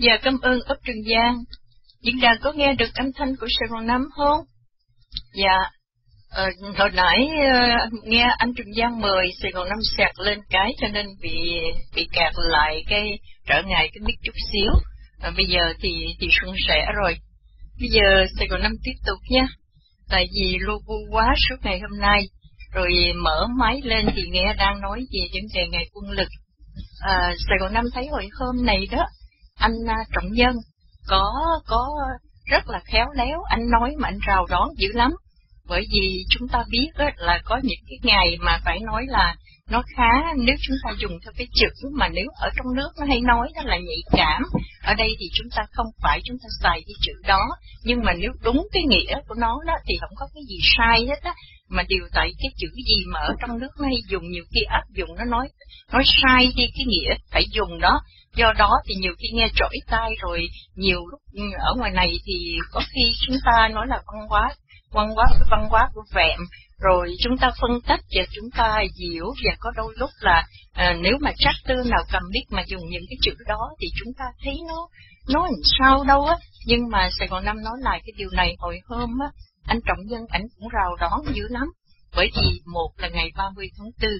Dạ cảm ơn ấp Trường Giang. Diễn đàn có nghe được âm thanh của Sài Gòn Năm không? Dạ, ờ, hồi nãy uh, nghe anh Trường Giang mời Sài Gòn Năm sạc lên cái cho nên bị bị kẹt lại cái trở ngại cái mic chút xíu. À, bây giờ thì thì suôn sẻ rồi. Bây giờ Sài Gòn Năm tiếp tục nha. Tại vì lu bu quá suốt ngày hôm nay, rồi mở máy lên thì nghe đang nói về vấn đề ngày quân lực. À, Sài Gòn Năm thấy hồi hôm này đó, anh à, Trọng Nhân. Có có rất là khéo léo, anh nói mà anh rào đón dữ lắm. Bởi vì chúng ta biết là có những cái ngày mà phải nói là nó khá nếu chúng ta dùng theo cái chữ mà nếu ở trong nước nó hay nói đó là nhạy cảm. Ở đây thì chúng ta không phải chúng ta xài cái chữ đó. Nhưng mà nếu đúng cái nghĩa của nó đó thì không có cái gì sai hết á. Mà điều tại cái chữ gì mà ở trong nước nó hay dùng nhiều khi áp dụng nó nói nói sai đi cái nghĩa phải dùng đó do đó thì nhiều khi nghe trỗi tai rồi nhiều lúc ở ngoài này thì có khi chúng ta nói là văn hóa văn hóa văn hóa của vẹm rồi chúng ta phân tích và chúng ta diễu và có đôi lúc là à, nếu mà chắc tư nào cầm biết mà dùng những cái chữ đó thì chúng ta thấy nó nó làm sao đâu á. Nhưng mà Sài Gòn Năm nói lại cái điều này hồi hôm á anh Trọng Dân ảnh cũng rào đón dữ lắm. Bởi vì một là ngày 30 tháng 4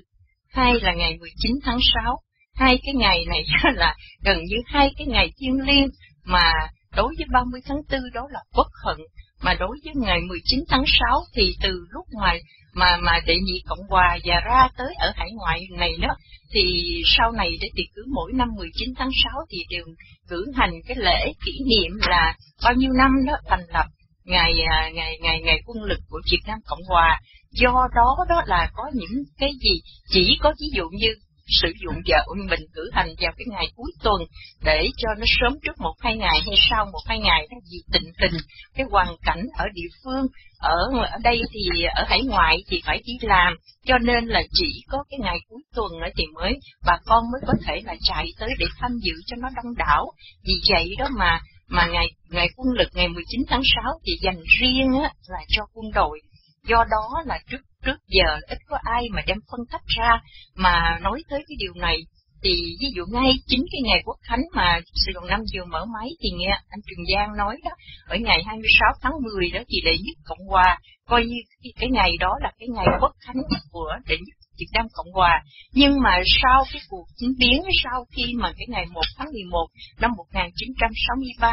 hai là ngày 19 tháng 6 hai cái ngày này là gần như hai cái ngày thiêng liêng mà đối với 30 tháng 4 đó là bất hận, mà đối với ngày 19 tháng 6 thì từ lúc mà mà mà đệ nhị cộng hòa và ra tới ở hải ngoại này đó, thì sau này để thì cứ mỗi năm 19 tháng 6 thì đều cử hành cái lễ kỷ niệm là bao nhiêu năm đó, thành lập ngày à, ngày ngày ngày quân lực của Việt Nam Cộng hòa. Do đó đó là có những cái gì, chỉ có ví dụ như sử dụng vợ mình cử hành vào cái ngày cuối tuần để cho nó sớm trước một hai ngày hay sau một hai ngày. Đó vì tình hình cái hoàn cảnh ở địa phương ở ở đây thì ở hải ngoại thì phải đi làm. Cho nên là chỉ có cái ngày cuối tuần nữa thì mới bà con mới có thể là chạy tới để tham dự cho nó đông đảo. Vì vậy đó mà mà ngày ngày quân lực ngày 19 tháng 6 thì dành riêng á, là cho quân đội do đó là trước trước giờ ít có ai mà đem phân tách ra mà nói tới cái điều này. Thì ví dụ ngay chính cái ngày quốc khánh mà Sài Gòn Năm vừa mở máy thì nghe anh Trường Giang nói đó ở ngày 26 tháng 10 đó thì đệ nhất Cộng Hòa. Coi như cái, cái ngày đó là cái ngày quốc khánh của đệ nhất Việt Nam Cộng Hòa. Nhưng mà sau cái cuộc chính biến, sau khi mà cái ngày 1 tháng 11 năm 1963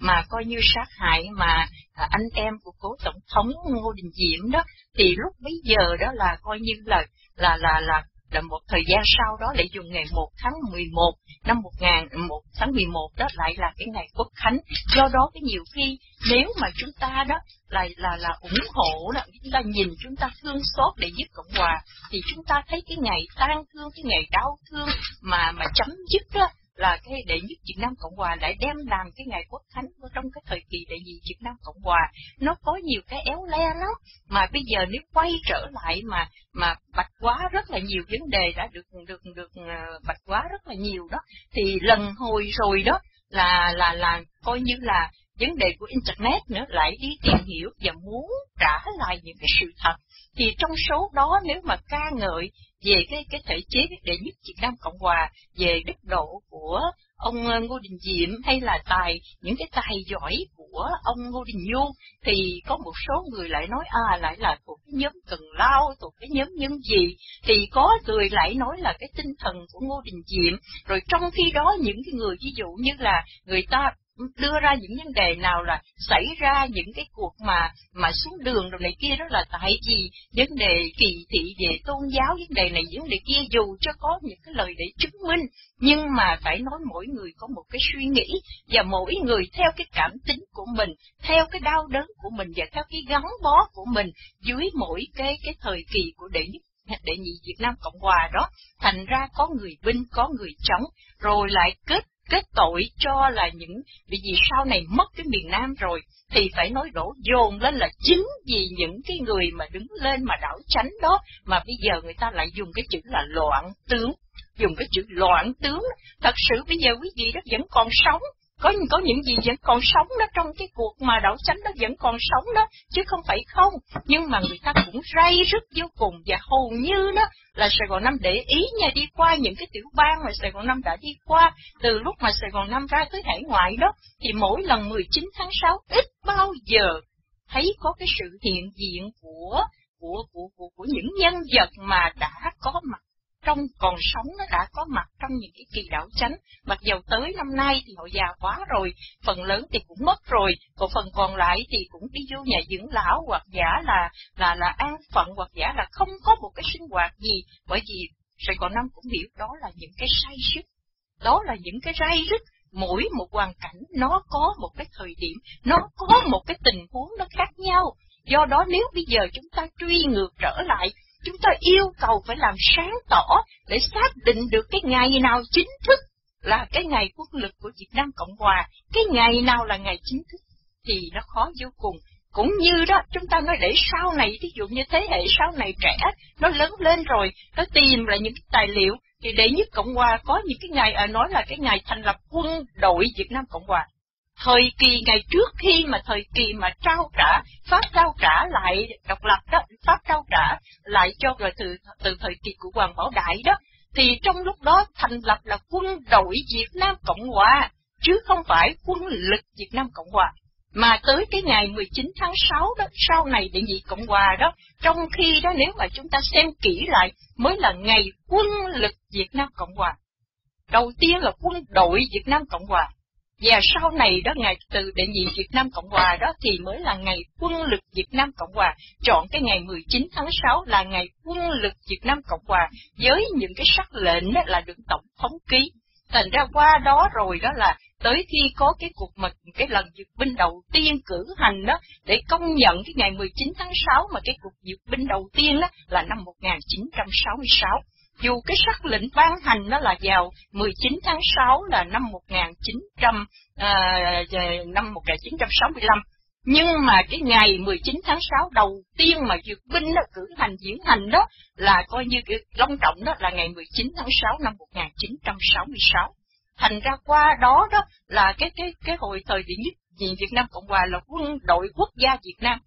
mà coi như sát hại mà à, anh em của cố tổng thống Ngô Đình Diệm đó, thì lúc bấy giờ đó là coi như là là là là là một thời gian sau đó lại dùng ngày 1 tháng 11 năm 1001 tháng 11 đó lại là cái ngày quốc khánh. Do đó cái nhiều khi nếu mà chúng ta đó là là là ủng hộ đó, chúng ta nhìn chúng ta thương xót để giúp cộng hòa thì chúng ta thấy cái ngày tang thương, cái ngày đau thương mà mà chấm dứt đó là cái đệ nhất Việt Nam Cộng Hòa lại đem làm cái ngày quốc khánh của trong cái thời kỳ đệ nhị Việt Nam Cộng Hòa. Nó có nhiều cái éo le lắm. Mà bây giờ nếu quay trở lại mà mà bạch quá rất là nhiều vấn đề đã được được được ờ, bạch quá rất là nhiều đó, thì lần hồi rồi đó là là là coi như là vấn đề của internet nữa, lại đi tìm hiểu và muốn trả lại những cái sự thật. Thì trong số đó nếu mà ca ngợi về cái cái thể chế đệ nhất Việt Nam Cộng Hòa về đức độ của ông ờ, Ngô Đình Diệm hay là tài, những cái tài giỏi của ông Ngô Đình Nhu, thì có một số người lại nói à lại là thuộc cái nhóm cần lao, thuộc cái nhóm nhân gì. Thì có người lại nói là cái tinh thần của Ngô Đình Diệm. Rồi trong khi đó những cái người, ví dụ như là người ta đưa ra những vấn đề nào là xảy ra những cái cuộc mà mà xuống đường rồi này kia đó là tại vì vấn đề kỳ thị về tôn giáo vấn đề này vấn đề kia dù cho có những cái lời để chứng minh nhưng mà phải nói mỗi người có một cái suy nghĩ và mỗi người theo cái cảm tính của mình theo cái đau đớn của mình và theo cái gắn bó của mình dưới mỗi cái cái thời kỳ của đệ nhất đệ nhị Việt Nam Cộng Hòa đó, thành ra có người binh, có người chống, rồi lại kết kết tội cho là những, vì vì sau này mất cái miền Nam rồi, thì phải nói đổ dồn lên là chính vì những cái người mà đứng lên mà đảo tránh đó, mà bây giờ người ta lại dùng cái chữ là loạn tướng. Dùng cái chữ loạn tướng. Thật sự bây giờ quý vị đó vẫn còn sống có có những gì vẫn còn sống đó trong cái cuộc mà đảo chánh nó vẫn còn sống đó chứ không phải không. Nhưng mà người ta cũng ray rất vô cùng và hầu như đó là Sài Gòn Năm để ý nha đi qua những cái tiểu bang mà Sài Gòn Năm đã đi qua. Từ lúc mà Sài Gòn Năm ra tới hải ngoại đó thì mỗi lần 19 tháng 6 ít bao giờ thấy có cái sự hiện diện của của của của, của những nhân vật mà đã có mặt trong còn sống nó đã có mặt trong những cái kỳ đảo chánh, mặc dầu tới năm nay thì họ già quá rồi, phần lớn thì cũng mất rồi, còn phần còn lại thì cũng đi vô nhà dưỡng lão hoặc giả là là là an phận hoặc giả là không có một cái sinh hoạt gì, bởi vì Sài Gòn Năm cũng hiểu đó là những cái say sức, đó là những cái ray rứt. Mỗi một hoàn cảnh nó có một cái thời điểm, nó có một cái tình huống nó khác nhau. Do đó nếu bây giờ chúng ta truy ngược trở lại chúng ta yêu cầu phải làm sáng tỏ để xác định được cái ngày nào chính thức là cái ngày quốc lực của Việt Nam Cộng Hòa, cái ngày nào là ngày chính thức, thì nó khó vô cùng. Cũng như đó, chúng ta nói để sau này, ví dụ như thế hệ sau này trẻ, nó lớn lên rồi, nó tìm lại những cái tài liệu, thì đệ nhất Cộng Hòa có những cái ngày, à, nói là cái ngày thành lập quân đội Việt Nam Cộng Hòa thời kỳ ngày trước khi mà thời kỳ mà trao trả, pháp trao trả lại, độc lập đó, pháp trao trả lại cho rồi từ từ thời kỳ của hoàng bảo đại đó, thì trong lúc đó thành lập là quân đội Việt Nam Cộng Hòa, chứ không phải quân lực Việt Nam Cộng Hòa. Mà tới cái ngày 19 tháng 6 đó, sau này đệ nhị Cộng Hòa đó, trong khi đó nếu mà chúng ta xem kỹ lại, mới là ngày quân lực Việt Nam Cộng Hòa. Đầu tiên là quân đội Việt Nam Cộng Hòa và sau này đó ngày từ đệ nhị Việt Nam Cộng Hòa đó thì mới là ngày quân lực Việt Nam Cộng Hòa, chọn cái ngày 19 tháng 6 là ngày quân lực Việt Nam Cộng Hòa với những cái sắc lệnh đó là được tổng thống ký. Thành ra qua đó rồi đó là tới khi có cái cuộc mật cái lần duyệt binh đầu tiên cử hành đó để công nhận cái ngày 19 tháng 6 mà cái cuộc duyệt binh đầu tiên đó là năm 1966 dù cái sắc lệnh ban hành nó là vào 19 tháng 6 là năm 1900 à, ờ, ờ, năm 1965 nhưng mà cái ngày 19 tháng 6 đầu tiên mà duyệt binh nó cử hành diễn hành đó là coi như cái long trọng đó là ngày 19 tháng 6 năm 1966. Thành ra qua đó đó là cái cái cái hồi thời điểm nhất Việt Nam Cộng Hòa là quân đội quốc gia Việt Nam.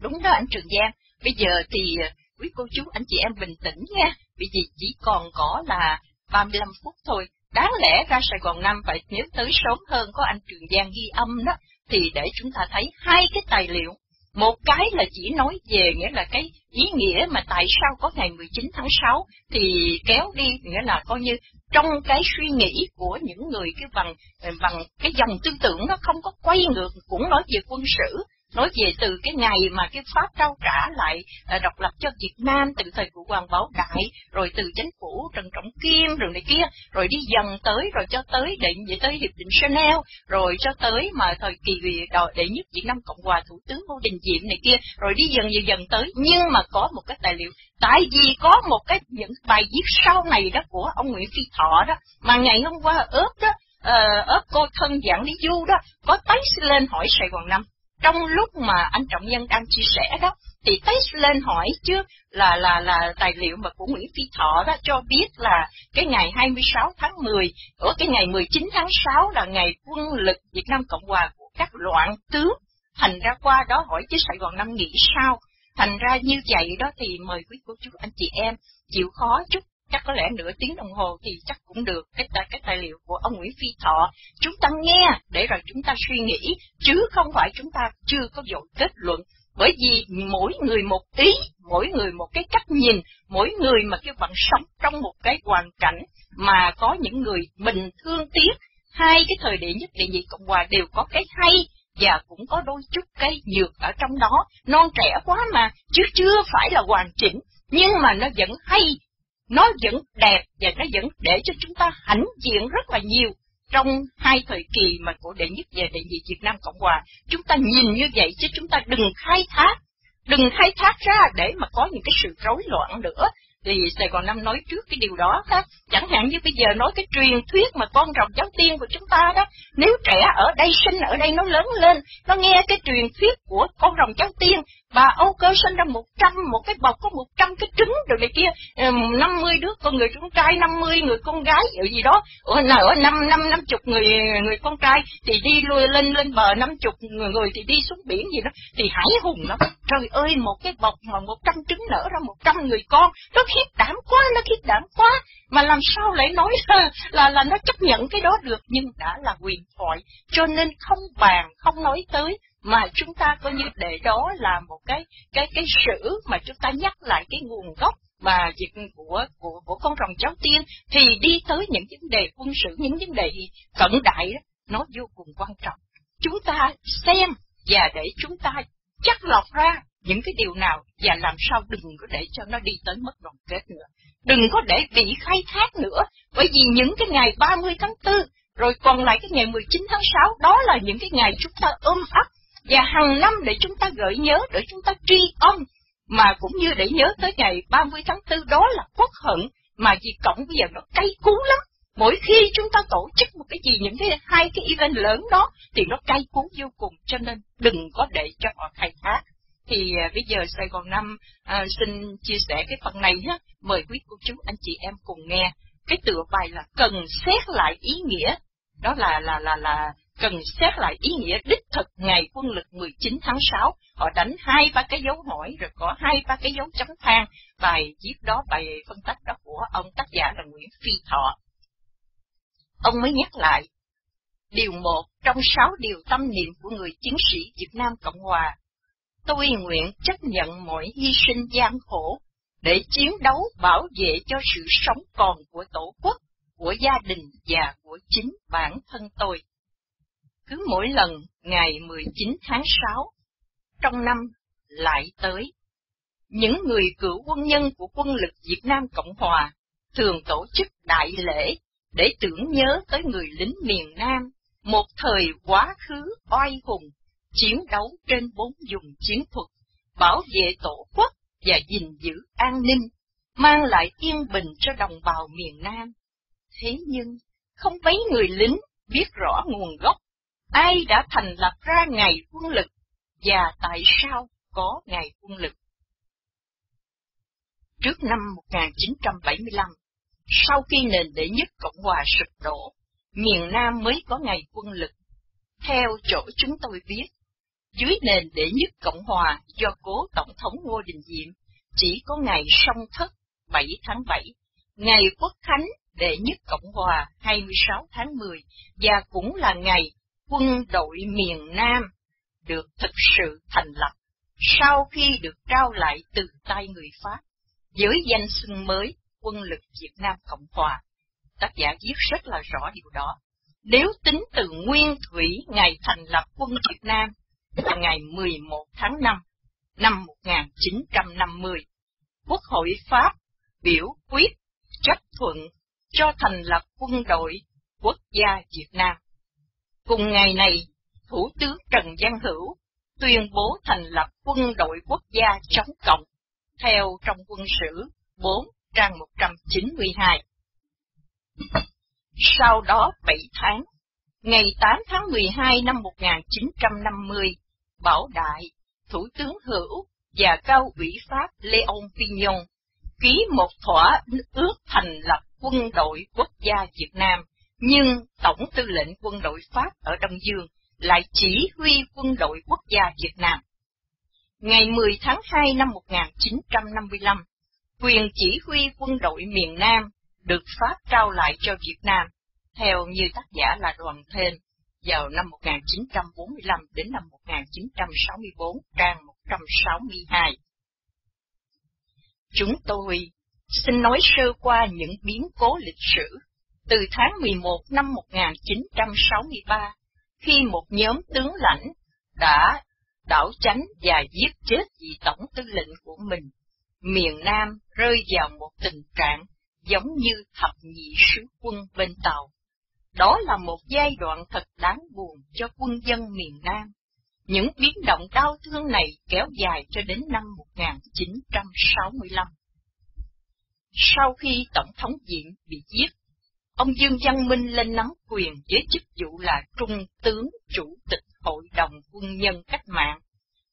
Đúng đó anh Trường Giang. Bây giờ thì ờ, quý cô chú anh chị em bình tĩnh nha, vì vì chỉ còn có là 35 phút thôi. Đáng lẽ ra Sài Gòn năm phải nếu tới sớm hơn có anh Trường Giang ghi âm đó, thì để chúng ta thấy hai cái tài liệu. Một cái là chỉ nói về nghĩa là cái ý nghĩa mà tại sao có ngày 19 tháng 6 thì kéo đi nghĩa là coi như trong cái suy nghĩ của những người cái bằng bằng cái dòng tư tưởng nó không có quay ngược cũng nói về quân sự nói về từ cái ngày mà cái pháp trao trả lại à, độc lập cho Việt Nam từ thời của Hoàng Bảo Đại rồi từ chính phủ Trần Trọng Kim rồi này kia rồi đi dần tới rồi cho tới định về tới hiệp định Geneva rồi cho tới mà thời kỳ đòi đệ nhất Việt Nam Cộng hòa thủ tướng Ngô Đình Diệm này kia rồi đi dần dần dần tới. Nhưng mà có một cái tài liệu tại vì có một cái những bài viết sau này đó của ông Nguyễn Phi Thọ đó mà ngày hôm qua ớt đó ờ, ớt cô thân dạng Lý Du đó có tái lên hỏi Sài Gòn năm trong lúc mà anh Trọng Nhân đang chia sẻ đó, thì test lên hỏi chứ là là là tài liệu mà của Nguyễn Phi Thọ đó cho biết là cái ngày 26 tháng 10, ở cái ngày 19 tháng 6 là ngày quân lực Việt Nam Cộng Hòa của các loạn tướng. Thành ra qua đó hỏi chứ Sài Gòn năm nghỉ sao? Thành ra như vậy đó thì mời quý cô chú anh chị em chịu khó chút chắc có lẽ nửa tiếng đồng hồ thì chắc cũng được cái tài, cái tài liệu của ông Nguyễn Phi Thọ. Chúng ta nghe để rồi chúng ta suy nghĩ, chứ không phải chúng ta chưa có dội kết luận. Bởi vì mỗi người một ý, mỗi người một cái cách nhìn, mỗi người mà kêu bằng sống trong một cái hoàn cảnh mà có những người bình thương tiếc, hai cái thời điểm nhất địa nhị Cộng Hòa đều có cái hay và cũng có đôi chút cái nhược ở trong đó, non trẻ quá mà, chứ chưa phải là hoàn chỉnh, nhưng mà nó vẫn hay nó vẫn đẹp và nó vẫn để cho chúng ta hãnh diện rất là nhiều trong hai thời kỳ mà của đệ nhất và đệ nhị Việt Nam Cộng Hòa. Chúng ta nhìn như vậy chứ chúng ta đừng khai thác, đừng khai thác ra để mà có những cái sự rối loạn nữa. Thì Sài Gòn Năm nói trước cái điều đó đó Chẳng hạn như bây giờ nói cái truyền thuyết mà con rồng giáo tiên của chúng ta đó. Nếu trẻ ở đây sinh ở đây nó lớn lên, nó nghe cái truyền thuyết của con rồng giáo tiên bà Âu Cơ sinh ra một trăm, một cái bọc có một trăm cái trứng rồi này kia, ờ, năm mươi đứa con người con trai, năm mươi người con gái, ở gì đó, ở ở năm năm năm chục người người con trai thì đi lùi lên lên bờ năm chục người người thì đi xuống biển gì đó, thì hải hùng lắm. Trời ơi, một cái bọc mà một trăm trứng nở ra một trăm người con, nó khiếp đảm quá, nó khiếp đảm quá, mà làm sao lại nói là, là là nó chấp nhận cái đó được, nhưng đã là quyền thoại, cho nên không bàn, không nói tới, mà chúng ta coi như để đó là một cái cái cái sử mà chúng ta nhắc lại cái nguồn gốc mà việc của của của con rồng cháu tiên thì đi tới những vấn đề quân sự những vấn đề cận đại đó, nó vô cùng quan trọng. Chúng ta xem và để chúng ta chắc lọc ra những cái điều nào và làm sao đừng có để cho nó đi tới mất đoàn kết nữa. Đừng có để bị khai thác nữa bởi vì những cái ngày 30 tháng 4 rồi còn lại cái ngày 19 tháng 6 đó là những cái ngày chúng ta ôm ấp và hàng năm để chúng ta gợi nhớ, để chúng ta tri ân, mà cũng như để nhớ tới ngày 30 tháng 4 đó là quốc hận, mà vì cộng bây giờ nó cay cú lắm. Mỗi khi chúng ta tổ chức một cái gì, những cái hai cái event lớn đó, thì nó cay cú vô cùng, cho nên đừng có để cho họ khai thác. Thì à, bây giờ Sài Gòn Năm à, xin chia sẻ cái phần này nhé mời quý cô chú anh chị em cùng nghe. Cái tựa bài là cần xét lại ý nghĩa, đó là là là là cần xét lại ý nghĩa đích thực ngày quân lực 19 tháng 6. Họ đánh hai ba cái dấu hỏi rồi có hai ba cái dấu chấm than. Bài viết đó, bài phân tích đó của ông tác giả là Nguyễn Phi Thọ. Ông mới nhắc lại, điều một trong sáu điều tâm niệm của người chiến sĩ Việt Nam Cộng Hòa. Tôi nguyện chấp nhận mọi hy sinh gian khổ để chiến đấu bảo vệ cho sự sống còn của Tổ quốc, của gia đình và của chính bản thân tôi cứ mỗi lần ngày 19 tháng 6 trong năm lại tới. Những người cựu quân nhân của quân lực Việt Nam Cộng Hòa thường tổ chức đại lễ để tưởng nhớ tới người lính miền Nam, một thời quá khứ oai hùng, chiến đấu trên bốn vùng chiến thuật, bảo vệ tổ quốc và gìn giữ an ninh, mang lại yên bình cho đồng bào miền Nam. Thế nhưng, không mấy người lính biết rõ nguồn gốc ai đã thành lập ra ngày quân lực và tại sao có ngày quân lực. Trước năm 1975, sau khi nền đệ nhất Cộng hòa sụp đổ, miền Nam mới có ngày quân lực. Theo chỗ chúng tôi biết, dưới nền đệ nhất Cộng hòa do cố Tổng thống Ngô Đình Diệm, chỉ có ngày song thất 7 tháng 7, ngày quốc khánh đệ nhất Cộng hòa 26 tháng 10 và cũng là ngày quân đội miền Nam được thực sự thành lập sau khi được trao lại từ tay người Pháp dưới danh xưng mới quân lực Việt Nam Cộng Hòa. Tác giả viết rất là rõ điều đó. Nếu tính từ nguyên thủy ngày thành lập quân Việt Nam là ngày 11 tháng 5 năm 1950, Quốc hội Pháp biểu quyết chấp thuận cho thành lập quân đội quốc gia Việt Nam. Cùng ngày này, Thủ tướng Trần Giang Hữu tuyên bố thành lập quân đội quốc gia chống cộng, theo trong quân sử 4 trang 192. Sau đó 7 tháng, ngày 8 tháng 12 năm 1950, Bảo Đại, Thủ tướng Hữu và cao ủy Pháp Léon Pignon ký một thỏa ước thành lập quân đội quốc gia Việt Nam nhưng Tổng tư lệnh quân đội Pháp ở Đông Dương lại chỉ huy quân đội quốc gia Việt Nam. Ngày 10 tháng 2 năm 1955, quyền chỉ huy quân đội miền Nam được Pháp trao lại cho Việt Nam, theo như tác giả là Đoàn Thêm, vào năm 1945 đến năm 1964, trang 162. Chúng tôi xin nói sơ qua những biến cố lịch sử từ tháng 11 năm 1963, khi một nhóm tướng lãnh đã đảo chánh và giết chết vị tổng tư lệnh của mình, miền Nam rơi vào một tình trạng giống như thập nhị sứ quân bên Tàu. Đó là một giai đoạn thật đáng buồn cho quân dân miền Nam. Những biến động đau thương này kéo dài cho đến năm 1965. Sau khi Tổng thống Diệm bị giết, Ông Dương Văn Minh lên nắm quyền với chức vụ là Trung tướng Chủ tịch Hội đồng Quân nhân Cách mạng.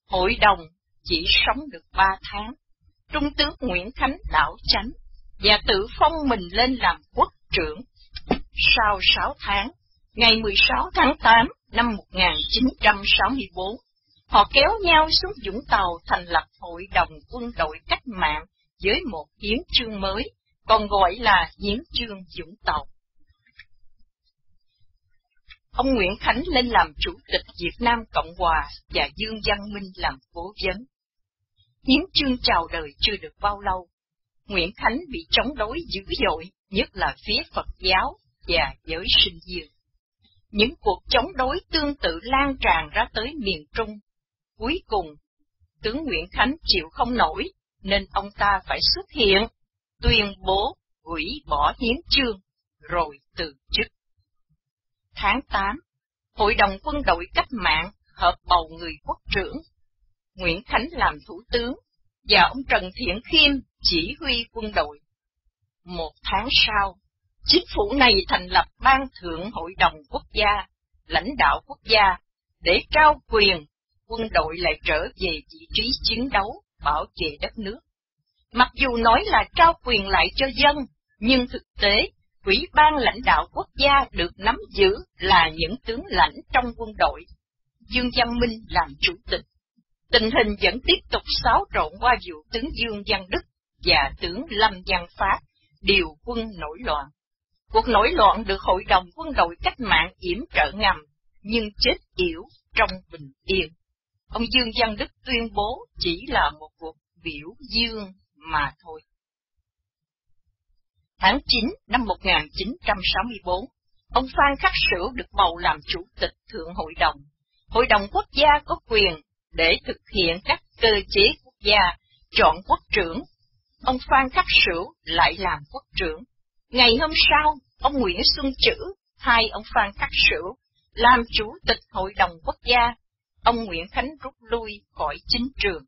Hội đồng chỉ sống được ba tháng. Trung tướng Nguyễn Khánh đảo tránh và tự phong mình lên làm quốc trưởng. Sau sáu tháng, ngày 16 tháng 8 năm 1964, họ kéo nhau xuống Vũng Tàu thành lập Hội đồng quân đội cách mạng với một hiến chương mới, còn gọi là Diễn Trương Dũng Tàu. Ông Nguyễn Khánh lên làm chủ tịch Việt Nam Cộng Hòa và Dương Văn Minh làm cố vấn. Hiến chương chào đời chưa được bao lâu, Nguyễn Khánh bị chống đối dữ dội, nhất là phía Phật giáo và giới sinh viên. Những cuộc chống đối tương tự lan tràn ra tới miền Trung. Cuối cùng, tướng Nguyễn Khánh chịu không nổi, nên ông ta phải xuất hiện, tuyên bố hủy bỏ hiến chương, rồi từ chức. Tháng 8, Hội đồng quân đội cách mạng hợp bầu người quốc trưởng. Nguyễn Khánh làm thủ tướng, và ông Trần Thiện Khiêm chỉ huy quân đội. Một tháng sau, chính phủ này thành lập Ban Thượng Hội đồng Quốc gia, lãnh đạo quốc gia, để trao quyền, quân đội lại trở về vị trí chiến đấu, bảo vệ đất nước. Mặc dù nói là trao quyền lại cho dân, nhưng thực tế, Ủy ban lãnh đạo quốc gia được nắm giữ là những tướng lãnh trong quân đội. Dương Văn Minh làm chủ tịch. Tình hình vẫn tiếp tục xáo trộn qua vụ tướng Dương Văn Đức và tướng Lâm Văn Phát điều quân nổi loạn. Cuộc nổi loạn được Hội đồng quân đội cách mạng yểm trợ ngầm, nhưng chết yểu trong bình yên. Ông Dương Văn Đức tuyên bố chỉ là một cuộc biểu dương mà thôi. Tháng 9 năm 1964, ông Phan Khắc Sửu được bầu làm chủ tịch Thượng Hội đồng. Hội đồng quốc gia có quyền để thực hiện các cơ chế quốc gia, chọn quốc trưởng. Ông Phan Khắc Sửu lại làm quốc trưởng. Ngày hôm sau, ông Nguyễn Xuân Chữ, hai ông Phan Khắc Sửu, làm chủ tịch Hội đồng Quốc gia. Ông Nguyễn Khánh rút lui khỏi chính trường.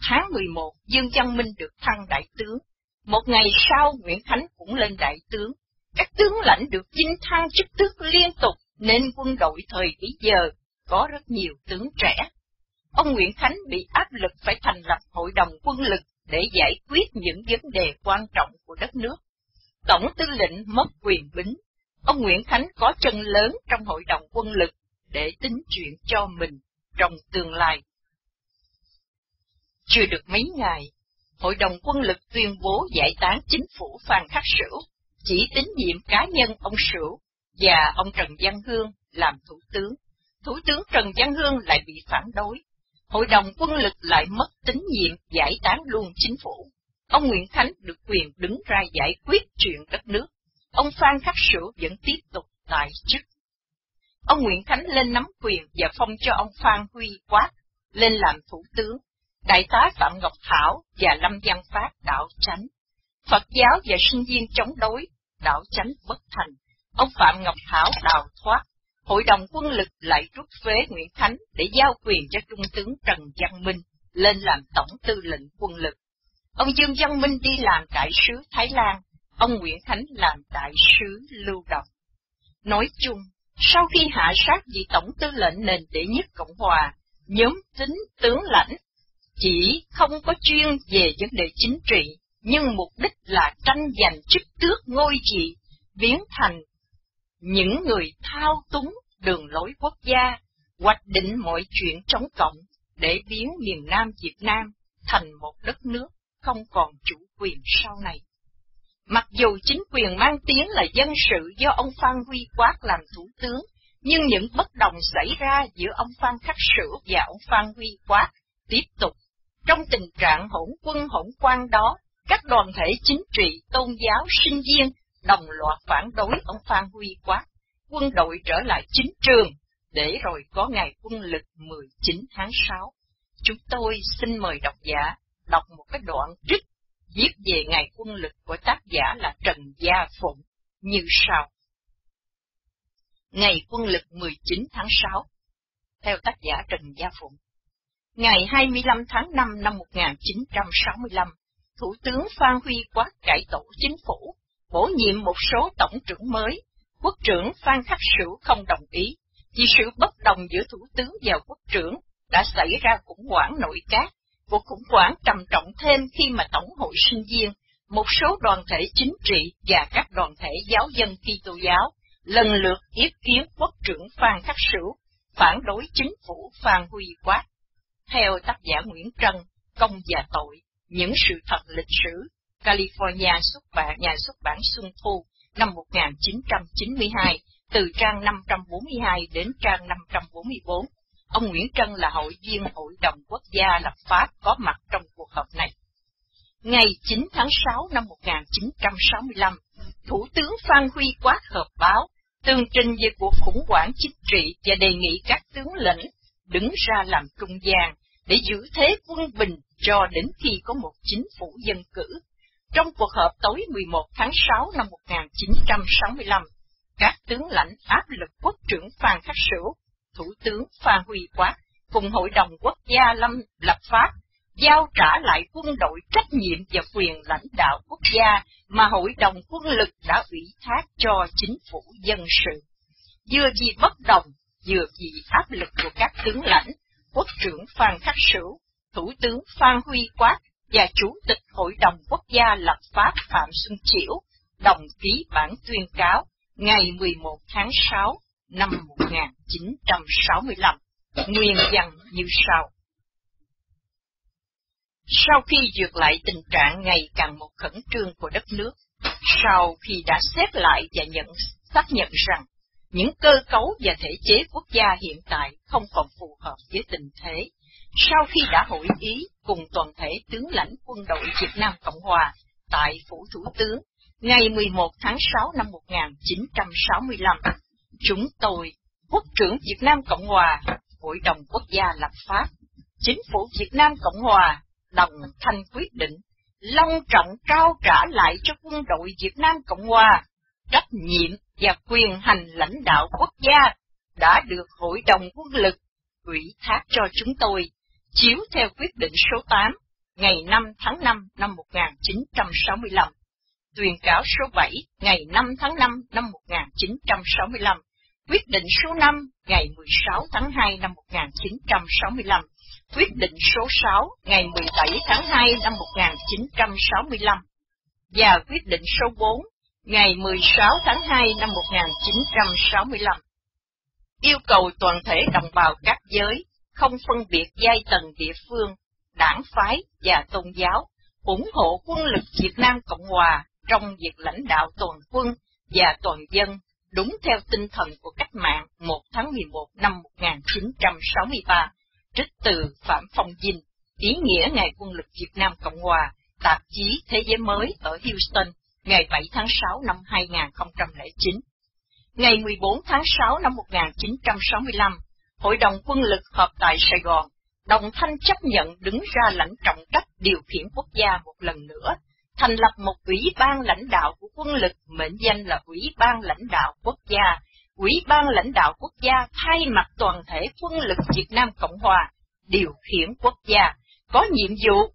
Tháng 11, Dương Văn Minh được thăng đại tướng. Một ngày sau, Nguyễn Khánh cũng lên đại tướng. Các tướng lãnh được chinh thăng chức tước liên tục, nên quân đội thời bấy giờ có rất nhiều tướng trẻ. Ông Nguyễn Khánh bị áp lực phải thành lập hội đồng quân lực để giải quyết những vấn đề quan trọng của đất nước. Tổng tư lệnh mất quyền bính. Ông Nguyễn Khánh có chân lớn trong hội đồng quân lực để tính chuyện cho mình trong tương lai. Chưa được mấy ngày, Hội đồng quân lực tuyên bố giải tán chính phủ Phan Khắc Sửu, chỉ tín nhiệm cá nhân ông Sửu và ông Trần Văn Hương làm thủ tướng. Thủ tướng Trần Văn Hương lại bị phản đối. Hội đồng quân lực lại mất tín nhiệm giải tán luôn chính phủ. Ông Nguyễn Khánh được quyền đứng ra giải quyết chuyện đất nước. Ông Phan Khắc Sửu vẫn tiếp tục tại chức. Ông Nguyễn Khánh lên nắm quyền và phong cho ông Phan Huy Quát lên làm thủ tướng Đại tá Phạm Ngọc Thảo và Lâm Văn Phát đảo tránh. Phật giáo và sinh viên chống đối, đảo tránh bất thành. Ông Phạm Ngọc Thảo đào thoát. Hội đồng quân lực lại rút phế Nguyễn Khánh để giao quyền cho Trung tướng Trần Văn Minh lên làm tổng tư lệnh quân lực. Ông Dương Văn Minh đi làm đại sứ Thái Lan, ông Nguyễn Khánh làm đại sứ lưu động. Nói chung, sau khi hạ sát vị tổng tư lệnh nền đệ nhất Cộng Hòa, nhóm tính tướng lãnh chỉ không có chuyên về vấn đề chính trị, nhưng mục đích là tranh giành chức tước ngôi vị biến thành những người thao túng đường lối quốc gia, hoạch định mọi chuyện chống cộng để biến miền Nam Việt Nam thành một đất nước không còn chủ quyền sau này. Mặc dù chính quyền mang tiếng là dân sự do ông Phan Huy Quát làm thủ tướng, nhưng những bất đồng xảy ra giữa ông Phan Khắc Sửu và ông Phan Huy Quát tiếp tục trong tình trạng hỗn quân hỗn quan đó, các đoàn thể chính trị, tôn giáo, sinh viên đồng loạt phản đối ông Phan Huy Quát. Quân đội trở lại chính trường, để rồi có ngày quân lực 19 tháng 6. Chúng tôi xin mời độc giả đọc một cái đoạn trích viết về ngày quân lực của tác giả là Trần Gia Phụng như sau. Ngày quân lực 19 tháng 6 Theo tác giả Trần Gia Phụng Ngày 25 tháng 5 năm 1965, Thủ tướng Phan Huy Quát cải tổ chính phủ, bổ nhiệm một số tổng trưởng mới. Quốc trưởng Phan Khắc Sửu không đồng ý, vì sự bất đồng giữa thủ tướng và quốc trưởng đã xảy ra khủng hoảng nội các, Cuộc khủng hoảng trầm trọng thêm khi mà Tổng hội sinh viên, một số đoàn thể chính trị và các đoàn thể giáo dân Kitô giáo lần lượt ý kiến quốc trưởng Phan Khắc Sửu phản đối chính phủ Phan Huy Quát. Theo tác giả Nguyễn Trân, Công và Tội, Những sự thật lịch sử, California xuất bản nhà xuất bản Xuân Thu năm 1992, từ trang 542 đến trang 544. Ông Nguyễn Trân là hội viên Hội đồng Quốc gia lập pháp có mặt trong cuộc họp này. Ngày 9 tháng 6 năm 1965, Thủ tướng Phan Huy Quát họp báo, tường trình về cuộc khủng hoảng chính trị và đề nghị các tướng lĩnh đứng ra làm trung gian để giữ thế quân bình cho đến khi có một chính phủ dân cử. Trong cuộc họp tối 11 tháng 6 năm 1965, các tướng lãnh áp lực quốc trưởng Phan Khắc Sửu, Thủ tướng Phan Huy Quát cùng Hội đồng Quốc gia Lâm lập pháp giao trả lại quân đội trách nhiệm và quyền lãnh đạo quốc gia mà Hội đồng quân lực đã ủy thác cho chính phủ dân sự. Vừa vì bất đồng, dựa vì áp lực của các tướng lãnh, quốc trưởng Phan Khắc Sửu, Thủ tướng Phan Huy Quát và Chủ tịch Hội đồng Quốc gia lập pháp Phạm Xuân Chiểu đồng ký bản tuyên cáo ngày 11 tháng 6 năm 1965, nguyên văn như sau. Sau khi duyệt lại tình trạng ngày càng một khẩn trương của đất nước, sau khi đã xét lại và nhận xác nhận rằng những cơ cấu và thể chế quốc gia hiện tại không còn phù hợp với tình thế, sau khi đã hội ý cùng toàn thể tướng lãnh quân đội Việt Nam Cộng Hòa tại Phủ Thủ tướng ngày 11 tháng 6 năm 1965, chúng tôi, Quốc trưởng Việt Nam Cộng Hòa, Hội đồng Quốc gia lập pháp, Chính phủ Việt Nam Cộng Hòa đồng thanh quyết định long trọng trao trả lại cho quân đội Việt Nam Cộng Hòa trách nhiệm và quyền hành lãnh đạo quốc gia đã được Hội đồng quân lực ủy thác cho chúng tôi, chiếu theo quyết định số 8 ngày 5 tháng 5 năm 1965, tuyên cáo số 7 ngày 5 tháng 5 năm 1965, quyết định số 5 ngày 16 tháng 2 năm 1965 quyết định số 6 ngày 17 tháng 2 năm 1965 và quyết định số 4 ngày 16 tháng 2 năm 1965 yêu cầu toàn thể đồng bào các giới không phân biệt giai tầng địa phương, đảng phái và tôn giáo, ủng hộ quân lực Việt Nam Cộng Hòa trong việc lãnh đạo toàn quân và toàn dân đúng theo tinh thần của cách mạng 1 tháng 11 năm 1963 trích từ Phạm Phong Dinh, ý nghĩa Ngày quân lực Việt Nam Cộng Hòa, tạp chí Thế giới mới ở Houston, ngày 7 tháng 6 năm 2009. Ngày 14 tháng 6 năm 1965, Hội đồng quân lực họp tại Sài Gòn, đồng thanh chấp nhận đứng ra lãnh trọng trách điều khiển quốc gia một lần nữa, thành lập một ủy ban lãnh đạo của quân lực mệnh danh là Ủy ban lãnh đạo quốc gia Ủy ban lãnh đạo quốc gia thay mặt toàn thể quân lực Việt Nam Cộng Hòa, điều khiển quốc gia, có nhiệm vụ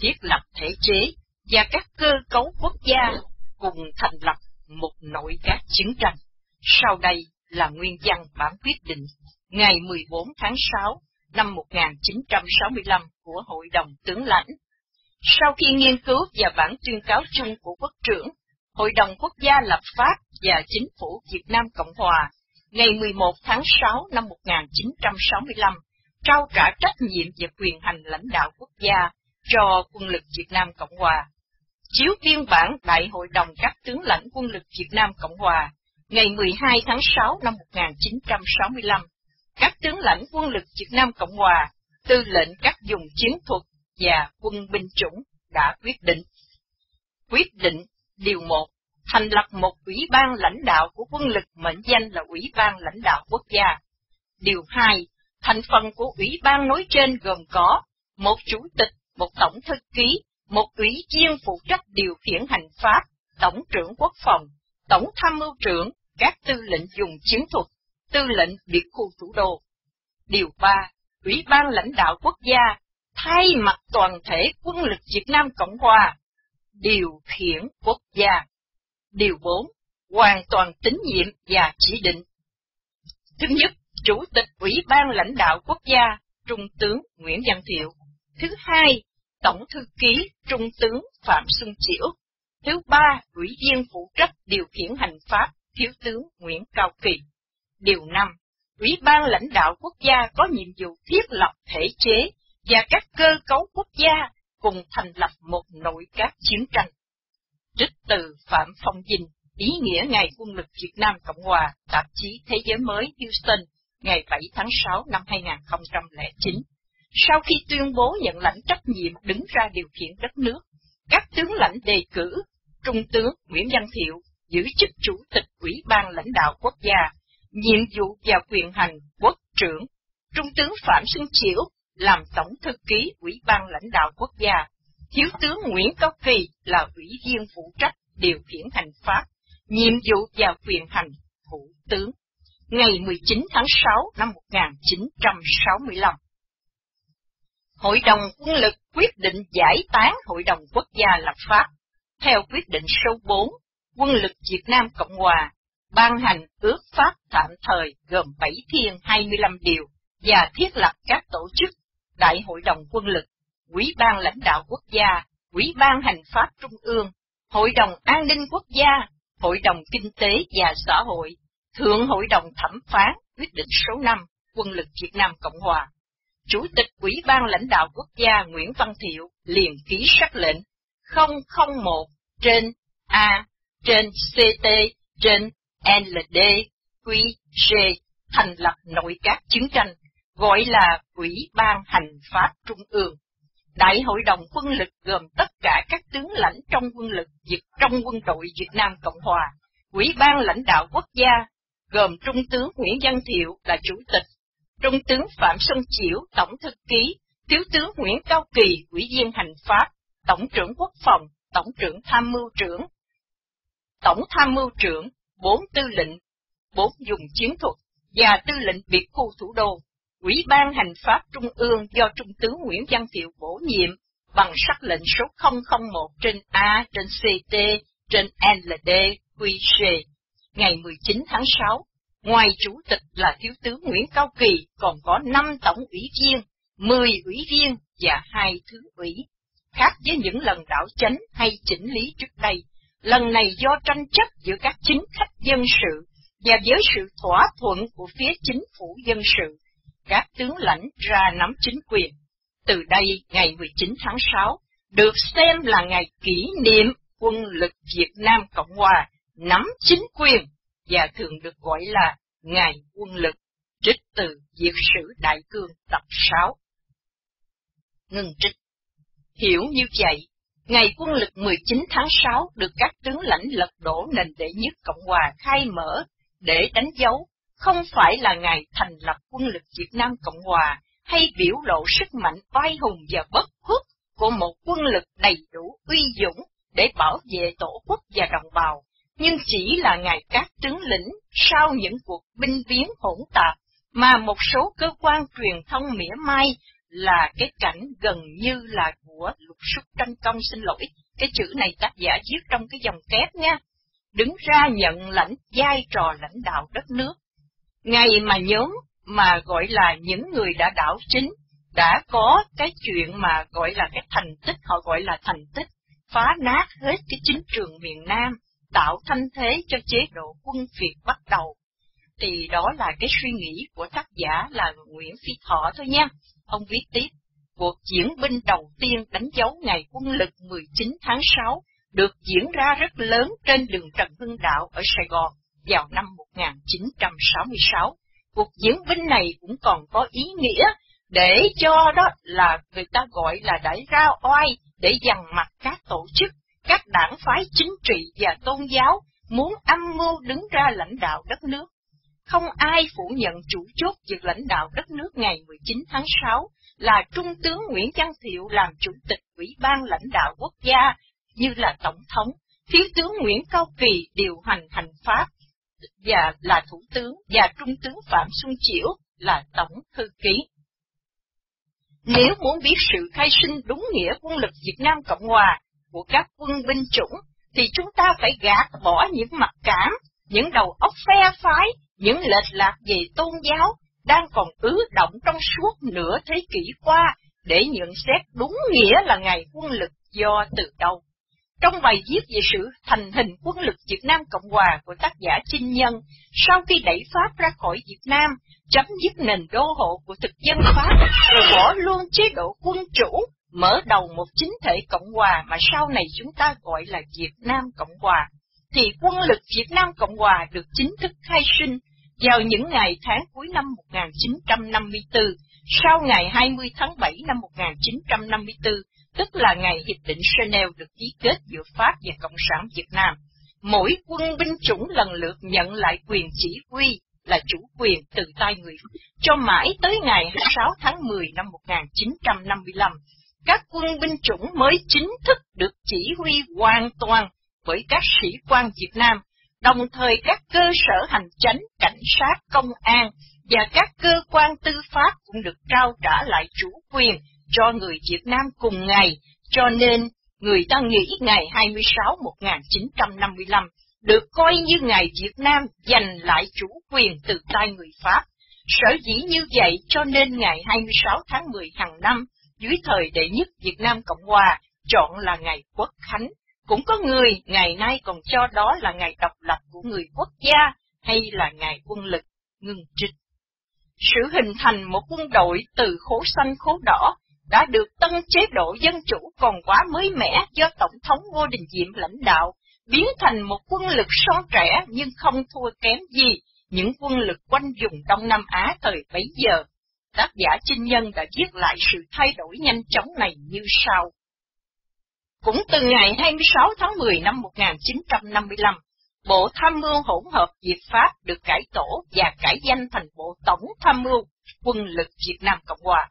thiết lập thể chế và các cơ cấu quốc gia cùng thành lập một nội các chiến tranh. Sau đây là nguyên văn bản quyết định ngày 14 tháng 6 năm 1965 của Hội đồng tướng lãnh. Sau khi nghiên cứu và bản tuyên cáo chung của quốc trưởng, Hội đồng Quốc gia lập pháp và Chính phủ Việt Nam Cộng Hòa ngày 11 tháng 6 năm 1965 trao trả trách nhiệm và quyền hành lãnh đạo quốc gia cho quân lực Việt Nam Cộng Hòa. Chiếu biên bản Đại hội đồng các tướng lãnh quân lực Việt Nam Cộng Hòa ngày 12 tháng 6 năm 1965, các tướng lãnh quân lực Việt Nam Cộng Hòa, tư lệnh các dùng chiến thuật và quân binh chủng đã quyết định. Quyết định Điều 1 thành lập một ủy ban lãnh đạo của quân lực mệnh danh là Ủy ban lãnh đạo quốc gia. Điều 2. Thành phần của ủy ban nói trên gồm có một chủ tịch, một tổng thư ký, một ủy viên phụ trách điều khiển hành pháp, tổng trưởng quốc phòng, tổng tham mưu trưởng, các tư lệnh dùng chiến thuật, tư lệnh biệt khu thủ đô. Điều 3. Ủy ban lãnh đạo quốc gia thay mặt toàn thể quân lực Việt Nam Cộng Hòa điều khiển quốc gia. Điều 4. Hoàn toàn tín nhiệm và chỉ định. Thứ nhất, Chủ tịch Ủy ban lãnh đạo quốc gia, Trung tướng Nguyễn Văn Thiệu. Thứ hai, Tổng Thư ký Trung tướng Phạm Xuân Chiểu. Thứ ba, Ủy viên phụ trách điều khiển hành pháp Thiếu tướng Nguyễn Cao Kỳ. Điều năm, Ủy ban lãnh đạo quốc gia có nhiệm vụ thiết lập thể chế và các cơ cấu quốc gia cùng thành lập một nội các chiến tranh. Trích từ Phạm Phong Dinh, ý nghĩa Ngày Quân lực Việt Nam Cộng Hòa, tạp chí Thế giới mới Houston, ngày 7 tháng 6 năm 2009. Sau khi tuyên bố nhận lãnh trách nhiệm đứng ra điều khiển đất nước, các tướng lãnh đề cử Trung tướng Nguyễn Văn Thiệu giữ chức Chủ tịch Ủy ban lãnh đạo quốc gia, nhiệm vụ và quyền hành quốc trưởng, Trung tướng Phạm Xuân Chiểu làm Tổng Thư ký Ủy ban lãnh đạo quốc gia, Thiếu tướng Nguyễn Cao Kỳ là Ủy viên phụ trách điều khiển hành pháp, nhiệm vụ và quyền hành Thủ tướng. Ngày 19 tháng 6 năm 1965 Hội đồng quân lực quyết định giải tán Hội đồng quốc gia lập pháp. Theo quyết định số 4, quân lực Việt Nam Cộng Hòa ban hành ước pháp tạm thời gồm 7 thiên 25 điều và thiết lập các tổ chức Đại hội đồng quân lực, Ủy ban lãnh đạo quốc gia, Ủy ban hành pháp trung ương, Hội đồng an ninh quốc gia, Hội đồng kinh tế và xã hội, Thượng hội đồng thẩm phán quyết định số 5, quân lực Việt Nam Cộng Hòa. Chủ tịch Ủy ban lãnh đạo quốc gia Nguyễn Văn Thiệu liền ký sắc lệnh 001 trên A trên CT trên LD QG thành lập nội các chiến tranh gọi là Ủy ban Hành pháp Trung ương. Đại hội đồng quân lực gồm tất cả các tướng lãnh trong quân lực Việt trong quân đội Việt Nam Cộng Hòa. Ủy ban lãnh đạo quốc gia gồm Trung tướng Nguyễn Văn Thiệu là chủ tịch, Trung tướng Phạm Xuân Chiểu tổng thư ký, Thiếu tướng Nguyễn Cao Kỳ ủy viên hành pháp, Tổng trưởng Quốc phòng, Tổng trưởng Tham mưu trưởng, Tổng Tham mưu trưởng, bốn tư lệnh, bốn dùng chiến thuật và tư lệnh biệt khu thủ đô. Ủy ban hành pháp trung ương do Trung tướng Nguyễn Văn Thiệu bổ nhiệm bằng sắc lệnh số 001 trên A trên CT trên LD QC ngày 19 tháng 6. Ngoài chủ tịch là thiếu tướng Nguyễn Cao Kỳ còn có 5 tổng ủy viên, 10 ủy viên và hai thứ ủy. Khác với những lần đảo chánh hay chỉnh lý trước đây, lần này do tranh chấp giữa các chính khách dân sự và với sự thỏa thuận của phía chính phủ dân sự các tướng lãnh ra nắm chính quyền. Từ đây, ngày 19 tháng 6, được xem là ngày kỷ niệm quân lực Việt Nam Cộng Hòa nắm chính quyền và thường được gọi là Ngày quân lực, trích từ Diệt sử Đại Cương tập 6. Ngừng trích. Hiểu như vậy, ngày quân lực 19 tháng 6 được các tướng lãnh lật đổ nền đệ nhất Cộng Hòa khai mở để đánh dấu không phải là ngày thành lập quân lực Việt Nam Cộng Hòa hay biểu lộ sức mạnh oai hùng và bất khuất của một quân lực đầy đủ uy dũng để bảo vệ tổ quốc và đồng bào, nhưng chỉ là ngày các tướng lĩnh sau những cuộc binh biến hỗn tạp mà một số cơ quan truyền thông mỉa mai là cái cảnh gần như là của lục súc tranh công xin lỗi, cái chữ này tác giả viết trong cái dòng kép nha, đứng ra nhận lãnh vai trò lãnh đạo đất nước. Ngày mà nhóm mà gọi là những người đã đảo chính, đã có cái chuyện mà gọi là cái thành tích, họ gọi là thành tích, phá nát hết cái chính trường miền Nam, tạo thanh thế cho chế độ quân Việt bắt đầu. Thì đó là cái suy nghĩ của tác giả là Nguyễn Phi Thọ thôi nha. Ông viết tiếp, cuộc diễn binh đầu tiên đánh dấu ngày quân lực 19 tháng 6 được diễn ra rất lớn trên đường Trần Hưng Đạo ở Sài Gòn vào năm 1966. Cuộc diễn binh này cũng còn có ý nghĩa để cho đó là người ta gọi là đẩy ra oai để dằn mặt các tổ chức, các đảng phái chính trị và tôn giáo muốn âm mưu đứng ra lãnh đạo đất nước. Không ai phủ nhận chủ chốt việc lãnh đạo đất nước ngày 19 tháng 6 là Trung tướng Nguyễn Văn Thiệu làm chủ tịch Ủy ban lãnh đạo quốc gia như là Tổng thống, Thiếu tướng Nguyễn Cao Kỳ điều hành hành pháp, và là Thủ tướng và Trung tướng Phạm Xuân Chiểu là Tổng Thư ký. Nếu muốn biết sự khai sinh đúng nghĩa quân lực Việt Nam Cộng Hòa của các quân binh chủng, thì chúng ta phải gạt bỏ những mặc cảm, những đầu óc phe phái, những lệch lạc về tôn giáo đang còn ứ động trong suốt nửa thế kỷ qua để nhận xét đúng nghĩa là ngày quân lực do từ đâu. Trong bài viết về sự thành hình quân lực Việt Nam Cộng Hòa của tác giả Chinh Nhân, sau khi đẩy Pháp ra khỏi Việt Nam, chấm dứt nền đô hộ của thực dân Pháp, rồi bỏ luôn chế độ quân chủ, mở đầu một chính thể Cộng Hòa mà sau này chúng ta gọi là Việt Nam Cộng Hòa, thì quân lực Việt Nam Cộng Hòa được chính thức khai sinh vào những ngày tháng cuối năm 1954, sau ngày 20 tháng 7 năm 1954, tức là ngày Hiệp định Geneva được ký kết giữa Pháp và Cộng sản Việt Nam. Mỗi quân binh chủng lần lượt nhận lại quyền chỉ huy là chủ quyền từ tay người cho mãi tới ngày 6 tháng 10 năm 1955. Các quân binh chủng mới chính thức được chỉ huy hoàn toàn bởi các sĩ quan Việt Nam, đồng thời các cơ sở hành chánh, cảnh sát, công an và các cơ quan tư pháp cũng được trao trả lại chủ quyền cho người Việt Nam cùng ngày, cho nên người ta nghĩ ngày 26 1955 được coi như ngày Việt Nam giành lại chủ quyền từ tay người Pháp. Sở dĩ như vậy cho nên ngày 26 tháng 10 hàng năm, dưới thời đệ nhất Việt Nam Cộng Hòa, chọn là ngày quốc khánh. Cũng có người ngày nay còn cho đó là ngày độc lập của người quốc gia hay là ngày quân lực ngừng trịch Sự hình thành một quân đội từ khố xanh khố đỏ đã được tân chế độ dân chủ còn quá mới mẻ do Tổng thống Ngô Đình Diệm lãnh đạo, biến thành một quân lực son trẻ nhưng không thua kém gì những quân lực quanh vùng Đông Nam Á thời bấy giờ. Tác giả Trinh Nhân đã viết lại sự thay đổi nhanh chóng này như sau. Cũng từ ngày 26 tháng 10 năm 1955, Bộ Tham mưu hỗn hợp Việt Pháp được cải tổ và cải danh thành Bộ Tổng Tham mưu Quân lực Việt Nam Cộng Hòa.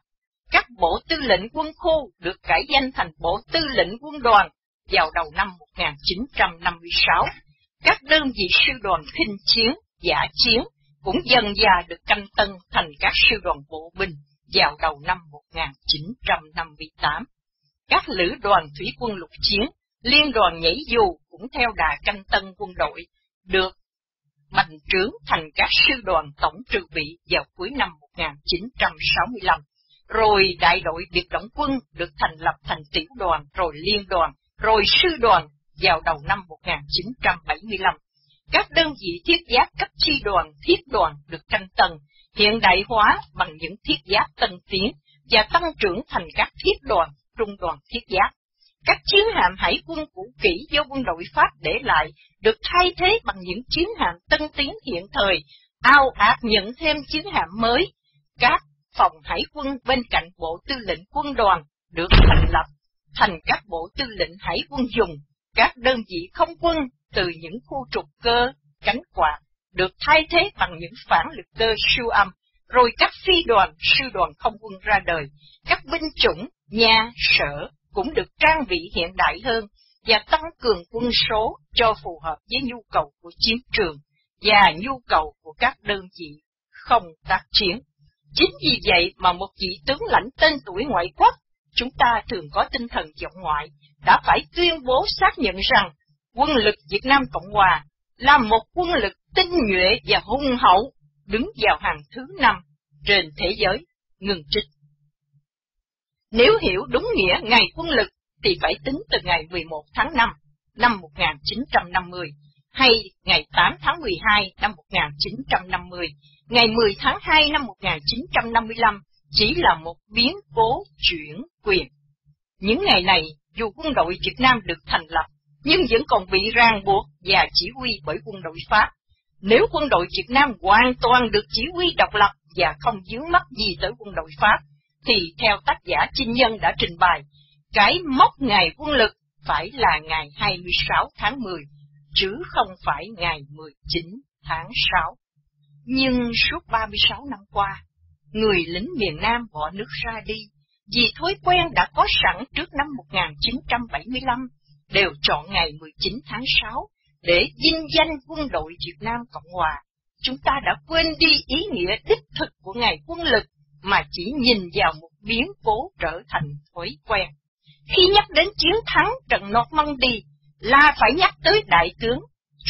Các bộ tư lệnh quân khu được cải danh thành Bộ Tư lệnh Quân đoàn vào đầu năm 1956. Các đơn vị sư đoàn khinh chiến, giả chiến cũng dần dà được canh tân thành các sư đoàn bộ binh vào đầu năm 1958. Các lữ đoàn thủy quân lục chiến, liên đoàn nhảy dù cũng theo đà canh tân quân đội, được bành trướng thành các sư đoàn tổng trừ bị vào cuối năm 1965. Rồi đại đội biệt động quân được thành lập thành tiểu đoàn, rồi liên đoàn, rồi sư đoàn vào đầu năm 1975. Các đơn vị thiết giáp cấp chi đoàn, thiết đoàn được canh tầng, hiện đại hóa bằng những thiết giáp tân tiến và tăng trưởng thành các thiết đoàn, trung đoàn thiết giáp. Các chiến hạm hải quân cũ kỹ do quân đội Pháp để lại được thay thế bằng những chiến hạm tân tiến hiện thời, ao ạt nhận thêm chiến hạm mới. Các phòng hải quân bên cạnh bộ tư lệnh quân đoàn được thành lập thành các bộ tư lệnh hải quân dùng, các đơn vị không quân từ những khu trục cơ, cánh quạt, được thay thế bằng những phản lực cơ siêu âm, rồi các phi đoàn, sư đoàn không quân ra đời, các binh chủng, nhà, sở cũng được trang bị hiện đại hơn và tăng cường quân số cho phù hợp với nhu cầu của chiến trường và nhu cầu của các đơn vị không tác chiến. Chính vì vậy mà một vị tướng lãnh tên tuổi ngoại quốc, chúng ta thường có tinh thần vọng ngoại, đã phải tuyên bố xác nhận rằng quân lực Việt Nam Cộng Hòa là một quân lực tinh nhuệ và hung hậu, đứng vào hàng thứ năm trên thế giới, ngừng trích. Nếu hiểu đúng nghĩa ngày quân lực thì phải tính từ ngày 11 tháng 5 năm 1950 hay ngày 8 tháng 12 năm 1950, ngày 10 tháng 2 năm 1955 chỉ là một biến cố chuyển quyền. Những ngày này, dù quân đội Việt Nam được thành lập, nhưng vẫn còn bị ràng buộc và chỉ huy bởi quân đội Pháp. Nếu quân đội Việt Nam hoàn toàn được chỉ huy độc lập và không dướng mắt gì tới quân đội Pháp, thì theo tác giả Trinh Nhân đã trình bày, cái mốc ngày quân lực phải là ngày 26 tháng 10, chứ không phải ngày 19 tháng 6. Nhưng suốt 36 năm qua, người lính miền Nam bỏ nước ra đi, vì thói quen đã có sẵn trước năm 1975, đều chọn ngày 19 tháng 6 để vinh danh quân đội Việt Nam Cộng Hòa. Chúng ta đã quên đi ý nghĩa đích thực của ngày quân lực mà chỉ nhìn vào một biến cố trở thành thói quen. Khi nhắc đến chiến thắng trận Normandy là phải nhắc tới đại tướng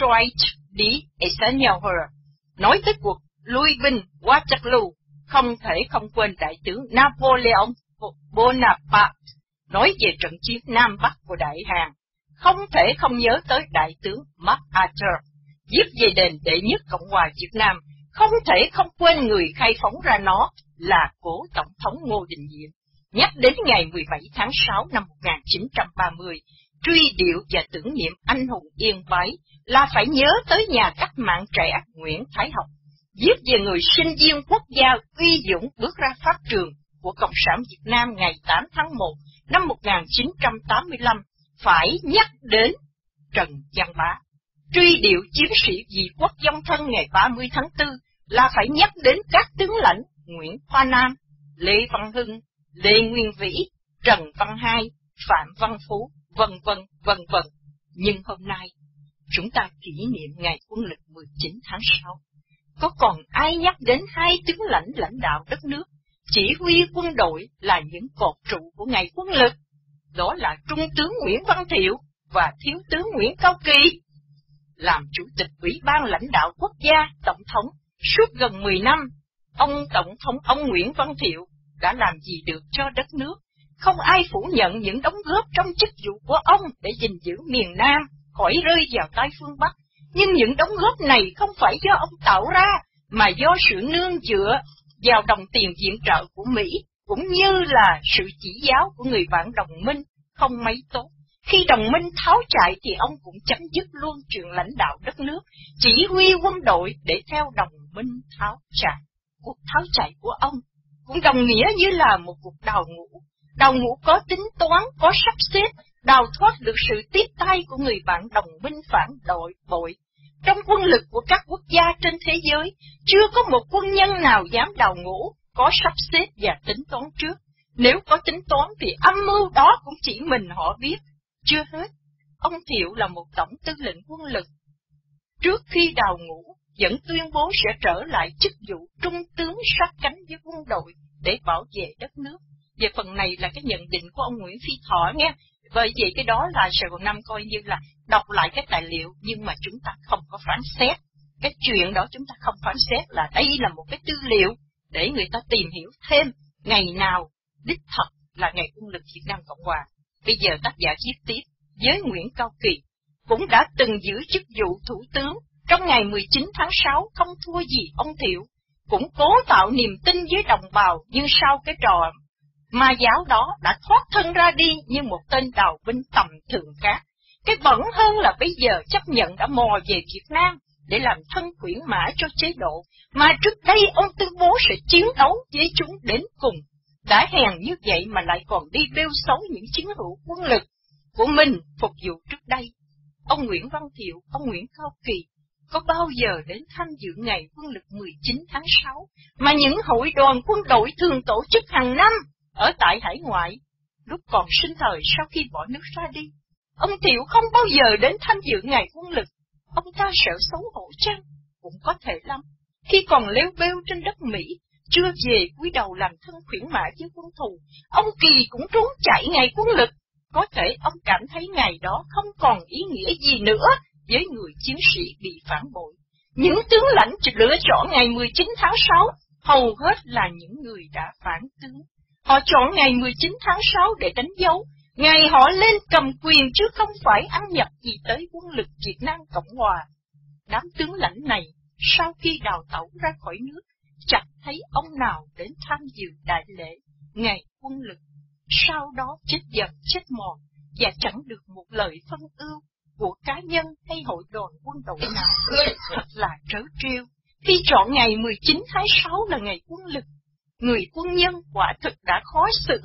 Dwight D. Eisenhower, nói tới cuộc lui binh Waterloo, không thể không quên đại tướng Napoleon Bonaparte nói về trận chiến Nam Bắc của Đại Hàn, không thể không nhớ tới Đại tướng MacArthur, viết về đền đệ nhất Cộng hòa Việt Nam, không thể không quên người khai phóng ra nó là cố Tổng thống Ngô Đình Diệm. Nhắc đến ngày 17 tháng 6 năm 1930, truy điệu và tưởng niệm anh hùng yên bái là phải nhớ tới nhà cách mạng trẻ Nguyễn Thái Học, viết về người sinh viên quốc gia uy dũng bước ra pháp trường của Cộng sản Việt Nam ngày 8 tháng 1 năm 1985, phải nhắc đến Trần Văn Bá. Truy điệu chiến sĩ vì quốc dông thân ngày 30 tháng 4 là phải nhắc đến các tướng lãnh Nguyễn Khoa Nam, Lê Văn Hưng, Lê Nguyên Vĩ, Trần Văn Hai, Phạm Văn Phú, vân vân vân vân. Nhưng hôm nay, chúng ta kỷ niệm ngày quân lực 19 tháng 6. Có còn ai nhắc đến hai tướng lãnh lãnh đạo đất nước, chỉ huy quân đội là những cột trụ của ngày quân lực? Đó là Trung tướng Nguyễn Văn Thiệu và Thiếu tướng Nguyễn Cao Kỳ. Làm chủ tịch Ủy ban lãnh đạo quốc gia, Tổng thống, suốt gần 10 năm, ông Tổng thống ông Nguyễn Văn Thiệu đã làm gì được cho đất nước không ai phủ nhận những đóng góp trong chức vụ của ông để gìn giữ miền Nam khỏi rơi vào tay phương Bắc. Nhưng những đóng góp này không phải do ông tạo ra, mà do sự nương dựa vào đồng tiền viện trợ của Mỹ, cũng như là sự chỉ giáo của người bạn đồng minh không mấy tốt. Khi đồng minh tháo chạy thì ông cũng chấm dứt luôn chuyện lãnh đạo đất nước, chỉ huy quân đội để theo đồng minh tháo chạy. Cuộc tháo chạy của ông cũng đồng nghĩa như là một cuộc đào ngũ Đào ngũ có tính toán, có sắp xếp, đào thoát được sự tiếp tay của người bạn đồng minh phản đội bội. Trong quân lực của các quốc gia trên thế giới, chưa có một quân nhân nào dám đào ngũ, có sắp xếp và tính toán trước. Nếu có tính toán thì âm mưu đó cũng chỉ mình họ biết. Chưa hết, ông Thiệu là một tổng tư lệnh quân lực. Trước khi đào ngũ, vẫn tuyên bố sẽ trở lại chức vụ trung tướng sát cánh với quân đội để bảo vệ đất nước. Về phần này là cái nhận định của ông Nguyễn Phi Thọ nghe. Bởi vậy cái đó là Sài Gòn Năm coi như là đọc lại cái tài liệu nhưng mà chúng ta không có phán xét. Cái chuyện đó chúng ta không phán xét là đây là một cái tư liệu để người ta tìm hiểu thêm ngày nào đích thật là ngày quân lực Việt Nam Cộng Hòa. Bây giờ tác giả viết tiếp với Nguyễn Cao Kỳ cũng đã từng giữ chức vụ thủ tướng trong ngày 19 tháng 6 không thua gì ông Thiệu, cũng cố tạo niềm tin với đồng bào nhưng sau cái trò ma giáo đó đã thoát thân ra đi như một tên đào binh tầm thường khác. Cái bẩn hơn là bây giờ chấp nhận đã mò về Việt Nam để làm thân quyển mã cho chế độ, mà trước đây ông tuyên bố sẽ chiến đấu với chúng đến cùng. Đã hèn như vậy mà lại còn đi bêu xấu những chiến hữu quân lực của mình phục vụ trước đây. Ông Nguyễn Văn Thiệu, ông Nguyễn Cao Kỳ có bao giờ đến tham dự ngày quân lực 19 tháng 6 mà những hội đoàn quân đội thường tổ chức hàng năm ở tại hải ngoại, lúc còn sinh thời sau khi bỏ nước ra đi. Ông Thiệu không bao giờ đến tham dự ngày quân lực, ông ta sợ xấu hổ chăng? Cũng có thể lắm. Khi còn leo bêu trên đất Mỹ, chưa về cúi đầu làm thân khuyển mã với quân thù, ông Kỳ cũng trốn chạy ngày quân lực. Có thể ông cảm thấy ngày đó không còn ý nghĩa gì nữa với người chiến sĩ bị phản bội. Những tướng lãnh lựa chọn ngày 19 tháng 6 hầu hết là những người đã phản tướng. Họ chọn ngày 19 tháng 6 để đánh dấu, ngày họ lên cầm quyền chứ không phải ăn nhập gì tới quân lực Việt Nam Cộng Hòa. Đám tướng lãnh này, sau khi đào tẩu ra khỏi nước, chẳng thấy ông nào đến tham dự đại lễ, ngày quân lực. Sau đó chết dần chết mòn, và chẳng được một lời phân ưu của cá nhân hay hội đoàn quân đội nào. Thật là trớ trêu. Khi chọn ngày 19 tháng 6 là ngày quân lực, người quân nhân quả thực đã khó xử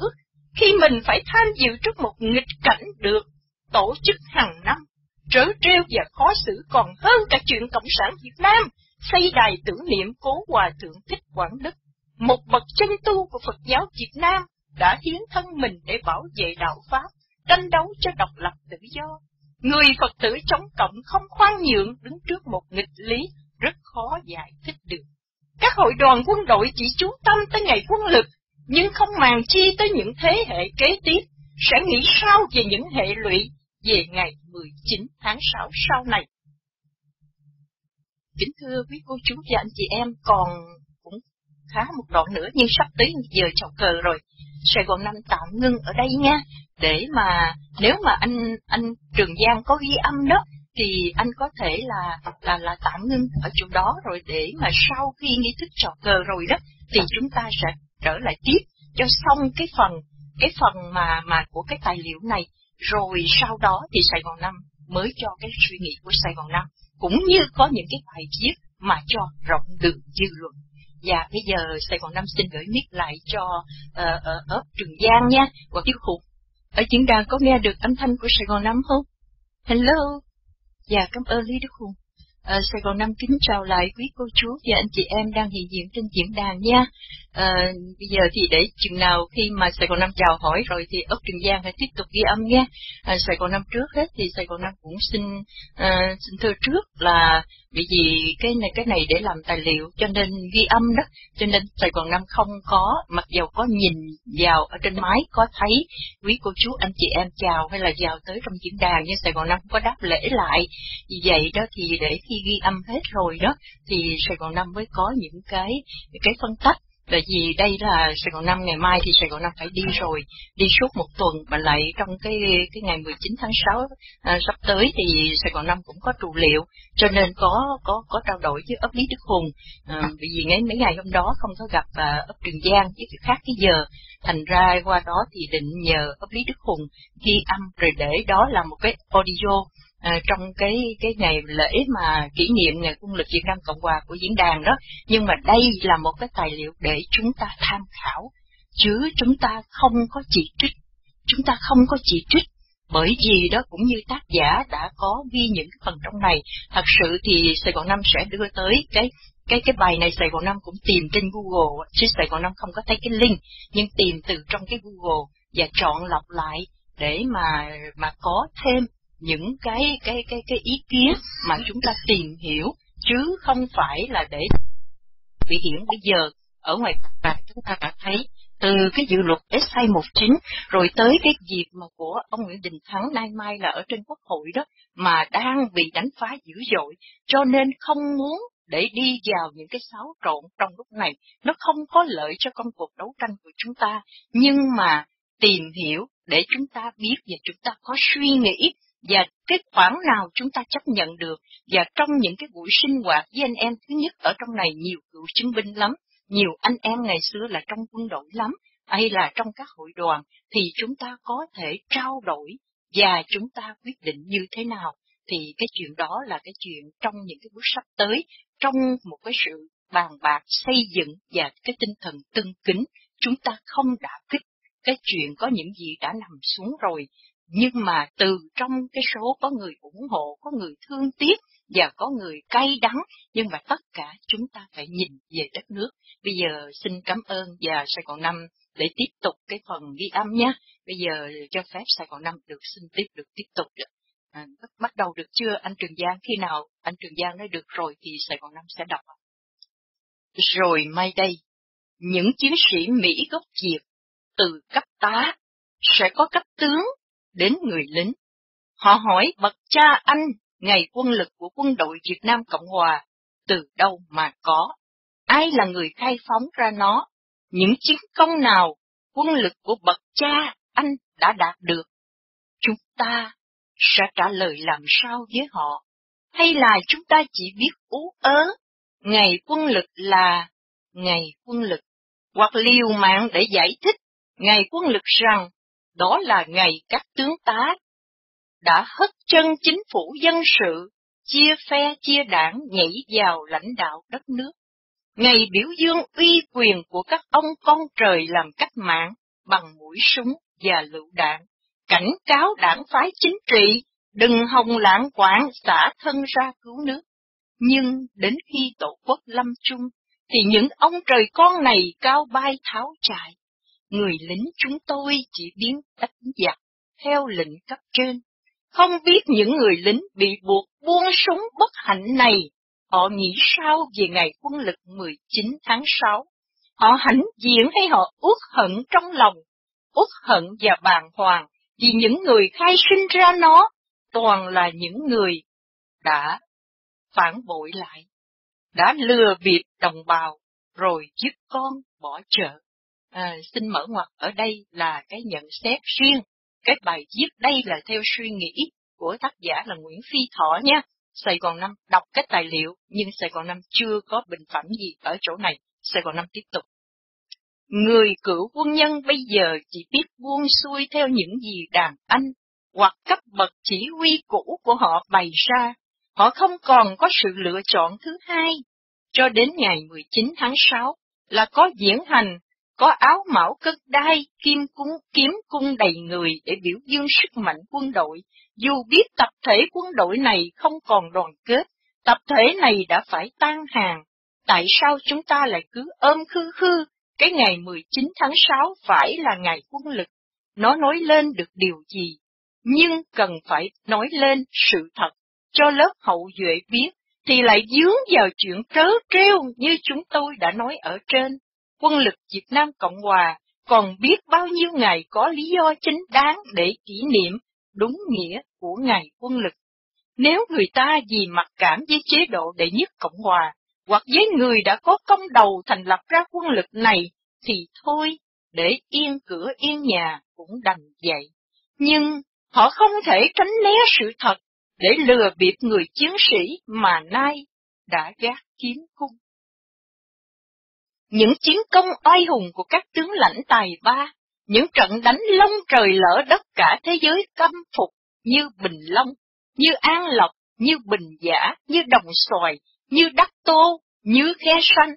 khi mình phải tham dự trước một nghịch cảnh được tổ chức hàng năm. Trớ trêu và khó xử còn hơn cả chuyện Cộng sản Việt Nam xây đài tưởng niệm cố hòa thượng Thích Quảng Đức, một bậc chân tu của Phật giáo Việt Nam đã hiến thân mình để bảo vệ đạo Pháp, tranh đấu cho độc lập tự do. Người Phật tử chống cộng không khoan nhượng đứng trước một nghịch lý rất khó giải thích được. Các hội đoàn quân đội chỉ chú tâm tới ngày quân lực, nhưng không màng chi tới những thế hệ kế tiếp, sẽ nghĩ sao về những hệ lụy về ngày 19 tháng 6 sau này. Kính thưa quý cô chú và anh chị em, còn cũng khá một đoạn nữa nhưng sắp tới giờ chào cờ rồi. Sài Gòn Năm tạm ngưng ở đây nha, để mà nếu mà anh anh Trường Giang có ghi âm đó thì anh có thể là là là tạm ngưng ở chỗ đó rồi để mà sau khi nghi thức trò cờ rồi đó thì chúng ta sẽ trở lại tiếp cho xong cái phần cái phần mà mà của cái tài liệu này rồi sau đó thì Sài Gòn Năm mới cho cái suy nghĩ của Sài Gòn Năm cũng như có những cái bài viết mà cho rộng đường dư luận và bây giờ Sài Gòn Năm xin gửi mic lại cho uh, uh, ớp Trường Giang nha và tiếp Khục ở diễn đàn có nghe được âm thanh của Sài Gòn Năm không? Hello. Dạ, cảm ơn Lý Đức Hùng. À, Sài Gòn Năm kính chào lại quý cô chú và anh chị em đang hiện diện trên diễn đàn nha. À, bây giờ thì để chừng nào khi mà Sài Gòn Năm chào hỏi rồi thì ốc Trường Giang hãy tiếp tục ghi âm nha. À, Sài Gòn Năm trước hết thì Sài Gòn Năm cũng xin à, xin thưa trước là bởi vì cái này cái này để làm tài liệu cho nên ghi âm đó. Cho nên Sài Gòn Năm không có mặc dầu có nhìn vào ở trên máy có thấy quý cô chú anh chị em chào hay là vào tới trong diễn đàn nhưng Sài Gòn Năm không có đáp lễ lại. Vì vậy đó thì để khi ghi âm hết rồi đó thì Sài Gòn Năm mới có những cái cái phân tách Tại vì đây là Sài Gòn Năm ngày mai thì Sài Gòn Năm phải đi rồi, đi suốt một tuần mà lại trong cái cái ngày 19 tháng 6 à, sắp tới thì Sài Gòn Năm cũng có trụ liệu, cho nên có có có trao đổi với ấp Lý Đức Hùng. À, vì ngay mấy ngày hôm đó không có gặp à, ấp Trường Giang với khác cái giờ, thành ra qua đó thì định nhờ ấp Lý Đức Hùng ghi âm rồi để đó là một cái audio à, trong cái cái ngày lễ mà kỷ niệm ngày quân lực Việt Nam Cộng Hòa của diễn đàn đó, nhưng mà đây là một cái tài liệu để chúng ta tham khảo, chứ chúng ta không có chỉ trích, chúng ta không có chỉ trích, bởi vì đó cũng như tác giả đã có ghi những cái phần trong này, thật sự thì Sài Gòn Năm sẽ đưa tới cái cái cái bài này Sài Gòn Năm cũng tìm trên Google, chứ Sài Gòn Năm không có thấy cái link, nhưng tìm từ trong cái Google và chọn lọc lại để mà mà có thêm những cái cái cái cái ý kiến mà chúng ta tìm hiểu, chứ không phải là để bị hiện bây giờ, ở ngoài mặt chúng ta đã thấy, từ cái dự luật S219 rồi tới cái dịp mà của ông Nguyễn Đình Thắng, nay mai là ở trên quốc hội đó, mà đang bị đánh phá dữ dội, cho nên không muốn để đi vào những cái xáo trộn trong lúc này. Nó không có lợi cho công cuộc đấu tranh của chúng ta, nhưng mà tìm hiểu để chúng ta biết và chúng ta có suy nghĩ và cái khoản nào chúng ta chấp nhận được, và trong những cái buổi sinh hoạt với anh em, thứ nhất ở trong này nhiều cựu chiến binh lắm, nhiều anh em ngày xưa là trong quân đội lắm, hay là trong các hội đoàn, thì chúng ta có thể trao đổi và chúng ta quyết định như thế nào. Thì cái chuyện đó là cái chuyện trong những cái bước sắp tới, trong một cái sự bàn bạc xây dựng và cái tinh thần tương kính, chúng ta không đã kích cái chuyện có những gì đã nằm xuống rồi nhưng mà từ trong cái số có người ủng hộ, có người thương tiếc và có người cay đắng, nhưng mà tất cả chúng ta phải nhìn về đất nước. Bây giờ xin cảm ơn và Sài Gòn Năm để tiếp tục cái phần ghi âm nhé. Bây giờ cho phép Sài Gòn Năm được xin tiếp được tiếp tục được. À, bắt đầu được chưa anh Trường Giang? Khi nào anh Trường Giang nói được rồi thì Sài Gòn Năm sẽ đọc. Rồi mai đây, những chiến sĩ Mỹ gốc Việt từ cấp tá sẽ có cấp tướng đến người lính. Họ hỏi bậc cha anh ngày quân lực của quân đội Việt Nam Cộng Hòa từ đâu mà có? Ai là người khai phóng ra nó? Những chiến công nào quân lực của bậc cha anh đã đạt được? Chúng ta sẽ trả lời làm sao với họ? Hay là chúng ta chỉ biết ú ớ, ngày quân lực là ngày quân lực, hoặc liều mạng để giải thích ngày quân lực rằng đó là ngày các tướng tá đã hất chân chính phủ dân sự, chia phe chia đảng nhảy vào lãnh đạo đất nước. Ngày biểu dương uy quyền của các ông con trời làm cách mạng bằng mũi súng và lựu đạn, cảnh cáo đảng phái chính trị đừng hồng lãng quản xả thân ra cứu nước. Nhưng đến khi tổ quốc lâm chung, thì những ông trời con này cao bay tháo chạy, người lính chúng tôi chỉ biến đánh giặc theo lệnh cấp trên. Không biết những người lính bị buộc buông súng bất hạnh này, họ nghĩ sao về ngày quân lực 19 tháng 6? Họ hãnh diện hay họ uất hận trong lòng, uất hận và bàng hoàng vì những người khai sinh ra nó toàn là những người đã phản bội lại, đã lừa bịp đồng bào rồi giết con bỏ chợ À, xin mở ngoặt ở đây là cái nhận xét riêng. Cái bài viết đây là theo suy nghĩ của tác giả là Nguyễn Phi Thọ nha. Sài Gòn Năm đọc cái tài liệu, nhưng Sài Gòn Năm chưa có bình phẩm gì ở chỗ này. Sài Gòn Năm tiếp tục. Người cựu quân nhân bây giờ chỉ biết buông xuôi theo những gì đàn anh hoặc cấp bậc chỉ huy cũ của họ bày ra. Họ không còn có sự lựa chọn thứ hai. Cho đến ngày 19 tháng 6 là có diễn hành, có áo mão cất đai, kim cung, kiếm cung đầy người để biểu dương sức mạnh quân đội. Dù biết tập thể quân đội này không còn đoàn kết, tập thể này đã phải tan hàng. Tại sao chúng ta lại cứ ôm khư khư cái ngày 19 tháng 6 phải là ngày quân lực, nó nói lên được điều gì, nhưng cần phải nói lên sự thật, cho lớp hậu duệ biết, thì lại dướng vào chuyện trớ trêu như chúng tôi đã nói ở trên. Quân lực Việt Nam Cộng Hòa còn biết bao nhiêu ngày có lý do chính đáng để kỷ niệm đúng nghĩa của ngày quân lực. Nếu người ta vì mặc cảm với chế độ đệ nhất Cộng Hòa hoặc với người đã có công đầu thành lập ra quân lực này, thì thôi, để yên cửa yên nhà cũng đành vậy. Nhưng họ không thể tránh né sự thật để lừa bịp người chiến sĩ mà nay đã gác kiếm cung. Những chiến công oai hùng của các tướng lãnh tài ba, những trận đánh lông trời lỡ đất cả thế giới căm phục như Bình Long, như An Lộc, như Bình Giả, như Đồng Xoài, như Đắc Tô, như khe xanh,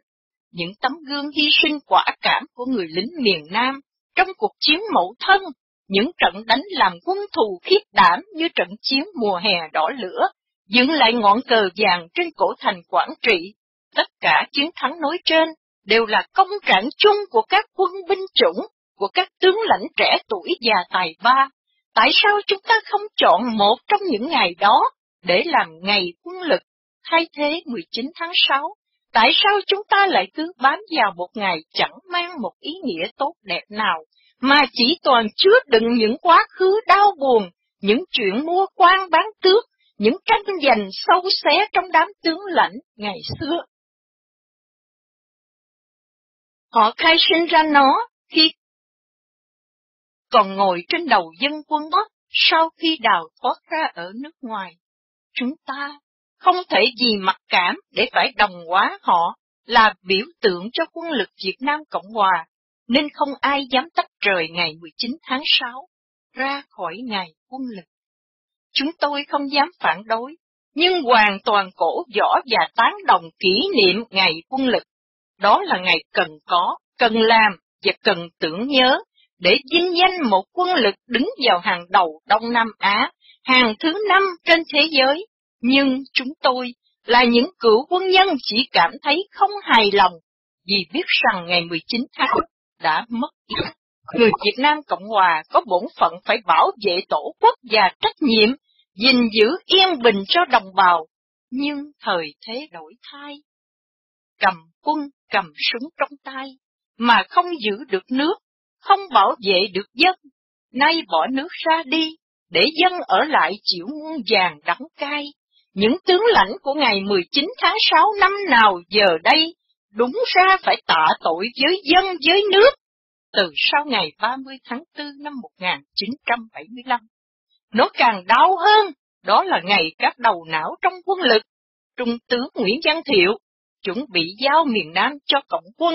những tấm gương hy sinh quả cảm của người lính miền Nam trong cuộc chiến mậu thân, những trận đánh làm quân thù khiết đảm như trận chiến mùa hè đỏ lửa, dựng lại ngọn cờ vàng trên cổ thành Quảng Trị. Tất cả chiến thắng nói trên đều là công trạng chung của các quân binh chủng, của các tướng lãnh trẻ tuổi già tài ba. Tại sao chúng ta không chọn một trong những ngày đó để làm ngày quân lực thay thế 19 tháng 6 Tại sao chúng ta lại cứ bám vào một ngày chẳng mang một ý nghĩa tốt đẹp nào, mà chỉ toàn chứa đựng những quá khứ đau buồn, những chuyện mua quan bán tước, những tranh giành sâu xé trong đám tướng lãnh ngày xưa. Họ khai sinh ra nó khi còn ngồi trên đầu dân quân đó sau khi đào thoát ra ở nước ngoài. Chúng ta không thể gì mặc cảm để phải đồng hóa họ là biểu tượng cho quân lực Việt Nam Cộng Hòa, nên không ai dám tách rời ngày 19 tháng 6 ra khỏi ngày quân lực. Chúng tôi không dám phản đối, nhưng hoàn toàn cổ võ và tán đồng kỷ niệm ngày quân lực. Đó là ngày cần có, cần làm và cần tưởng nhớ để vinh danh một quân lực đứng vào hàng đầu Đông Nam Á, hàng thứ năm trên thế giới, nhưng chúng tôi là những cựu quân nhân chỉ cảm thấy không hài lòng vì biết rằng ngày 19 tháng đã mất ý. Người Việt Nam Cộng Hòa có bổn phận phải bảo vệ tổ quốc và trách nhiệm, gìn giữ yên bình cho đồng bào, nhưng thời thế đổi thay. Cầm quân, cầm súng trong tay, mà không giữ được nước, không bảo vệ được dân, nay bỏ nước ra đi, để dân ở lại chịu muôn vàng đắng cay, những tướng lãnh của ngày 19 tháng 6 năm nào giờ đây đúng ra phải tạ tội với dân với nước từ sau ngày 30 tháng 4 năm 1975. Nó càng đau hơn, đó là ngày các đầu não trong quân lực. Trung tướng Nguyễn Văn Thiệu chuẩn bị giao miền Nam cho Cộng quân,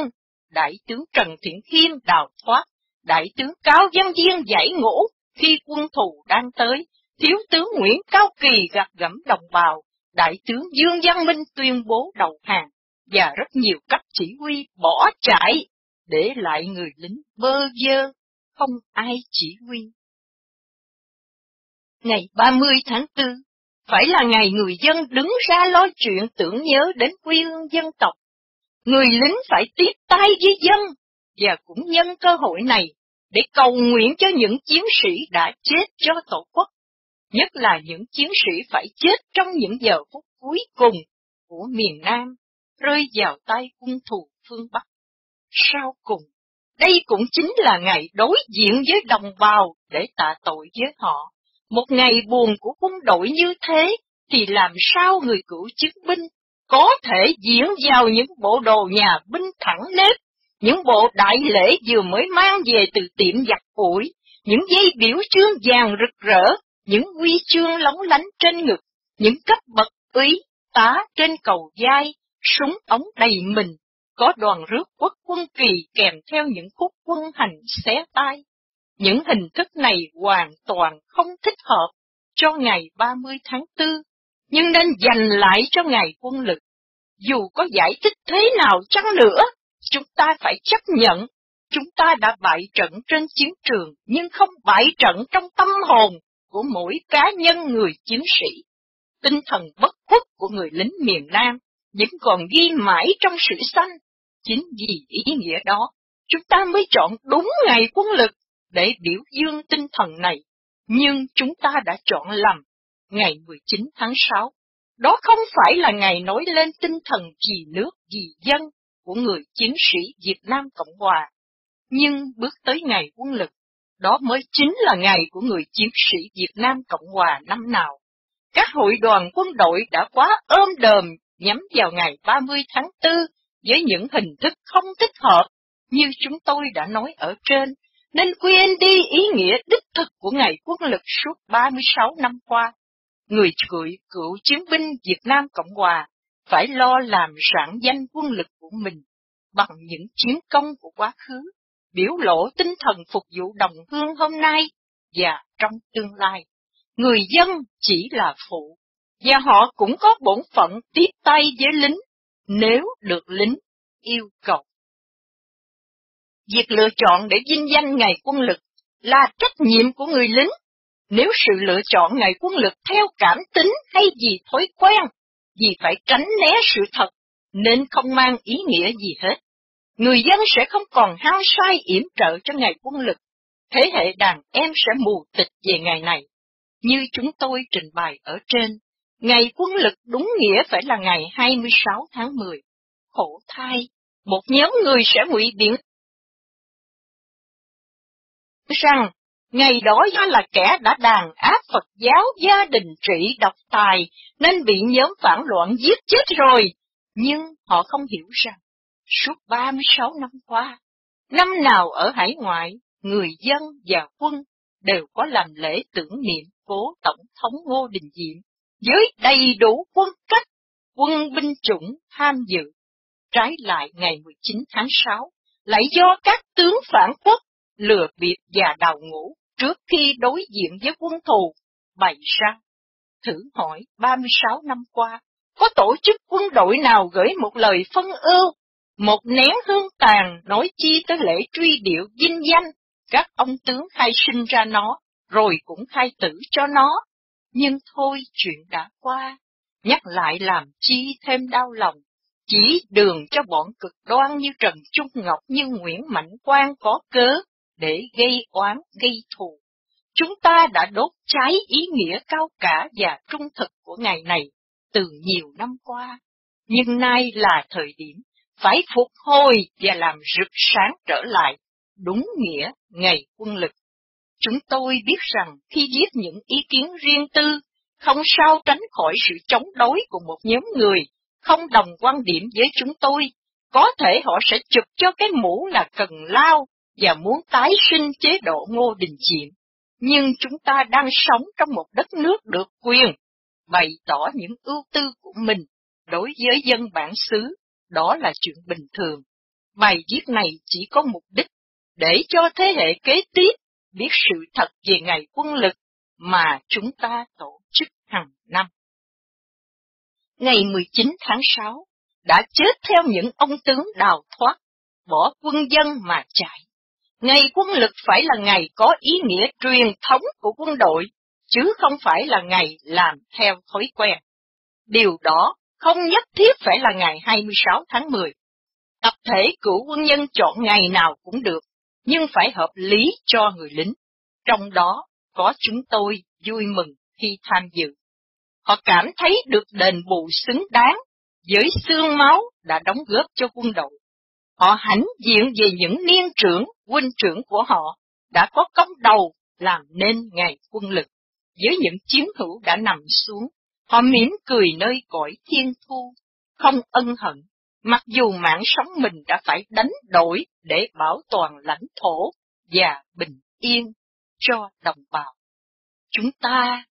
Đại tướng Trần Thiện Khiêm đào thoát, Đại tướng Cao Văn Diên giải ngũ. Khi quân thù đang tới, Thiếu tướng Nguyễn Cao Kỳ gặp gẫm đồng bào, Đại tướng Dương Văn Minh tuyên bố đầu hàng, và rất nhiều cấp chỉ huy bỏ chạy, để lại người lính bơ vơ, không ai chỉ huy. Ngày 30 tháng 4, phải là ngày người dân đứng ra lo chuyện tưởng nhớ đến quê hương dân tộc. Người lính phải tiếp tay với dân, và cũng nhân cơ hội này để cầu nguyện cho những chiến sĩ đã chết cho Tổ quốc nhất là những chiến sĩ phải chết trong những giờ phút cuối cùng của miền Nam, rơi vào tay quân thù phương Bắc. Sau cùng, đây cũng chính là ngày đối diện với đồng bào để tạ tội với họ. Một ngày buồn của quân đội như thế, thì làm sao người cựu chiến binh có thể diễn vào những bộ đồ nhà binh thẳng nếp, những bộ đại lễ vừa mới mang về từ tiệm giặt ủi, những dây biểu chương vàng rực rỡ, những huy chương lóng lánh trên ngực, những cấp bậc úy, tá trên cầu dai, súng ống đầy mình, có đoàn rước quốc quân kỳ kèm theo những khúc quân hành xé tay. Những hình thức này hoàn toàn không thích hợp cho ngày 30 tháng 4, nhưng nên dành lại cho ngày quân lực. Dù có giải thích thế nào chăng nữa, chúng ta phải chấp nhận, chúng ta đã bại trận trên chiến trường, nhưng không bại trận trong tâm hồn của mỗi cá nhân người chiến sĩ. Tinh thần bất khuất của người lính miền Nam vẫn còn ghi mãi trong sự sanh. Chính vì ý nghĩa đó, chúng ta mới chọn đúng ngày quân lực để biểu dương tinh thần này. Nhưng chúng ta đã chọn lầm ngày 19 tháng 6. Đó không phải là ngày nói lên tinh thần vì nước, vì dân của người chiến sĩ Việt Nam Cộng Hòa. Nhưng bước tới ngày quân lực, đó mới chính là ngày của người chiến sĩ Việt Nam Cộng Hòa năm nào. Các hội đoàn quân đội đã quá ôm đờm nhắm vào ngày 30 tháng 4 với những hình thức không thích hợp như chúng tôi đã nói ở trên, nên quên đi ý nghĩa đích thực của ngày quân lực suốt 36 năm qua. Người cựu cựu chiến binh Việt Nam Cộng Hòa phải lo làm rạng danh quân lực của mình bằng những chiến công của quá khứ, biểu lộ tinh thần phục vụ đồng hương hôm nay và trong tương lai. Người dân chỉ là phụ, và họ cũng có bổn phận tiếp tay với lính, nếu được lính yêu cầu. Việc lựa chọn để vinh danh ngày quân lực là trách nhiệm của người lính. Nếu sự lựa chọn ngày quân lực theo cảm tính hay vì thói quen, vì phải tránh né sự thật, nên không mang ý nghĩa gì hết. Người dân sẽ không còn hao sai yểm trợ cho ngày quân lực. Thế hệ đàn em sẽ mù tịch về ngày này. Như chúng tôi trình bày ở trên, ngày quân lực đúng nghĩa phải là ngày 26 tháng 10. Khổ thai, một nhóm người sẽ ngụy biện rằng ngày đó do là kẻ đã đàn áp Phật giáo gia đình trị độc tài nên bị nhóm phản loạn giết chết rồi, nhưng họ không hiểu rằng suốt 36 năm qua, năm nào ở hải ngoại, người dân và quân đều có làm lễ tưởng niệm cố Tổng thống Ngô Đình Diệm với đầy đủ quân cách, quân binh chủng tham dự. Trái lại ngày 19 tháng 6, lại do các tướng phản quốc lừa bịp và đào ngũ trước khi đối diện với quân thù bày ra. Thử hỏi 36 năm qua, có tổ chức quân đội nào gửi một lời phân ưu, một nén hương tàn nói chi tới lễ truy điệu vinh danh, các ông tướng khai sinh ra nó, rồi cũng khai tử cho nó. Nhưng thôi chuyện đã qua, nhắc lại làm chi thêm đau lòng, chỉ đường cho bọn cực đoan như Trần Trung Ngọc như Nguyễn Mạnh Quang có cớ, để gây oán, gây thù. Chúng ta đã đốt cháy ý nghĩa cao cả và trung thực của ngày này từ nhiều năm qua, nhưng nay là thời điểm phải phục hồi và làm rực sáng trở lại, đúng nghĩa ngày quân lực. Chúng tôi biết rằng khi viết những ý kiến riêng tư, không sao tránh khỏi sự chống đối của một nhóm người, không đồng quan điểm với chúng tôi, có thể họ sẽ chụp cho cái mũ là cần lao và muốn tái sinh chế độ Ngô Đình Diệm. Nhưng chúng ta đang sống trong một đất nước được quyền, bày tỏ những ưu tư của mình đối với dân bản xứ, đó là chuyện bình thường. Bài viết này chỉ có mục đích để cho thế hệ kế tiếp biết sự thật về ngày quân lực mà chúng ta tổ chức hàng năm. Ngày 19 tháng 6, đã chết theo những ông tướng đào thoát, bỏ quân dân mà chạy. Ngày quân lực phải là ngày có ý nghĩa truyền thống của quân đội, chứ không phải là ngày làm theo thói quen. Điều đó không nhất thiết phải là ngày 26 tháng 10. Tập thể cựu quân nhân chọn ngày nào cũng được, nhưng phải hợp lý cho người lính. Trong đó có chúng tôi vui mừng khi tham dự. Họ cảm thấy được đền bù xứng đáng với xương máu đã đóng góp cho quân đội. Họ hãnh diện về những niên trưởng, huynh trưởng của họ đã có công đầu làm nên ngày quân lực. Với những chiến hữu đã nằm xuống, họ mỉm cười nơi cõi thiên thu, không ân hận, mặc dù mạng sống mình đã phải đánh đổi để bảo toàn lãnh thổ và bình yên cho đồng bào. Chúng ta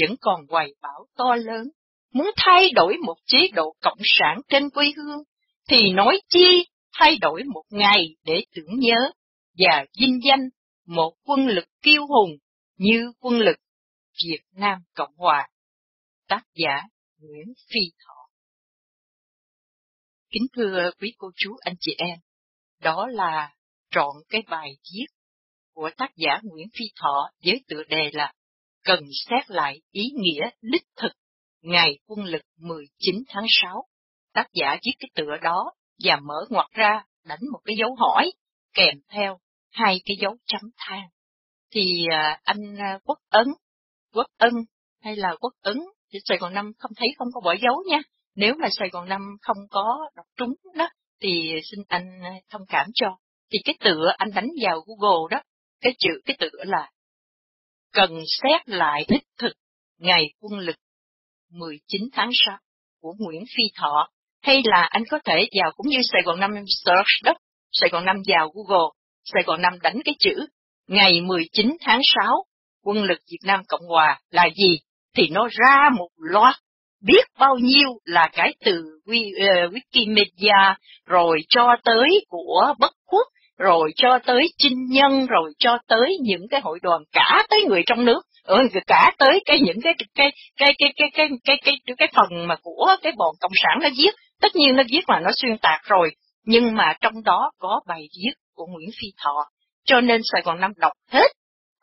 vẫn còn hoài bão to lớn, muốn thay đổi một chế độ cộng sản trên quê hương, thì nói chi thay đổi một ngày để tưởng nhớ và vinh danh một quân lực kiêu hùng như quân lực Việt Nam Cộng Hòa. Tác giả Nguyễn Phi Thọ Kính thưa quý cô chú anh chị em, đó là trọn cái bài viết của tác giả Nguyễn Phi Thọ với tựa đề là Cần xét lại ý nghĩa đích thực ngày quân lực 19 tháng 6. Tác giả viết cái tựa đó và mở ngoặt ra đánh một cái dấu hỏi kèm theo hai cái dấu chấm than. Thì à, anh à, Quốc Ấn, Quốc Ân hay là Quốc Ấn thì Sài Gòn Năm không thấy không có bỏ dấu nha. Nếu mà Sài Gòn Năm không có đọc trúng đó, thì xin anh à, thông cảm cho. Thì cái tựa anh đánh vào Google đó, cái chữ cái tựa là cần xét lại đích thực ngày quân lực 19 tháng 6 của Nguyễn Phi Thọ, hay là anh có thể vào cũng như Sài Gòn Năm search đó, Sài Gòn Năm vào Google, Sài Gòn Năm đánh cái chữ ngày 19 tháng 6, quân lực Việt Nam Cộng Hòa là gì, thì nó ra một loạt, biết bao nhiêu là cái từ ờ, Wikimedia, rồi cho tới của bất quốc, rồi cho tới chinh nhân, rồi cho tới những cái hội đoàn cả tới người trong nước, ừ, cả tới cái những cái cái cái cái cái cái cái cái cái, cái phần mà của cái bọn cộng sản nó viết, tất nhiên nó viết mà nó xuyên tạc rồi, nhưng mà trong đó có bài viết của Nguyễn Phi Thọ, cho nên Sài Gòn Năm đọc hết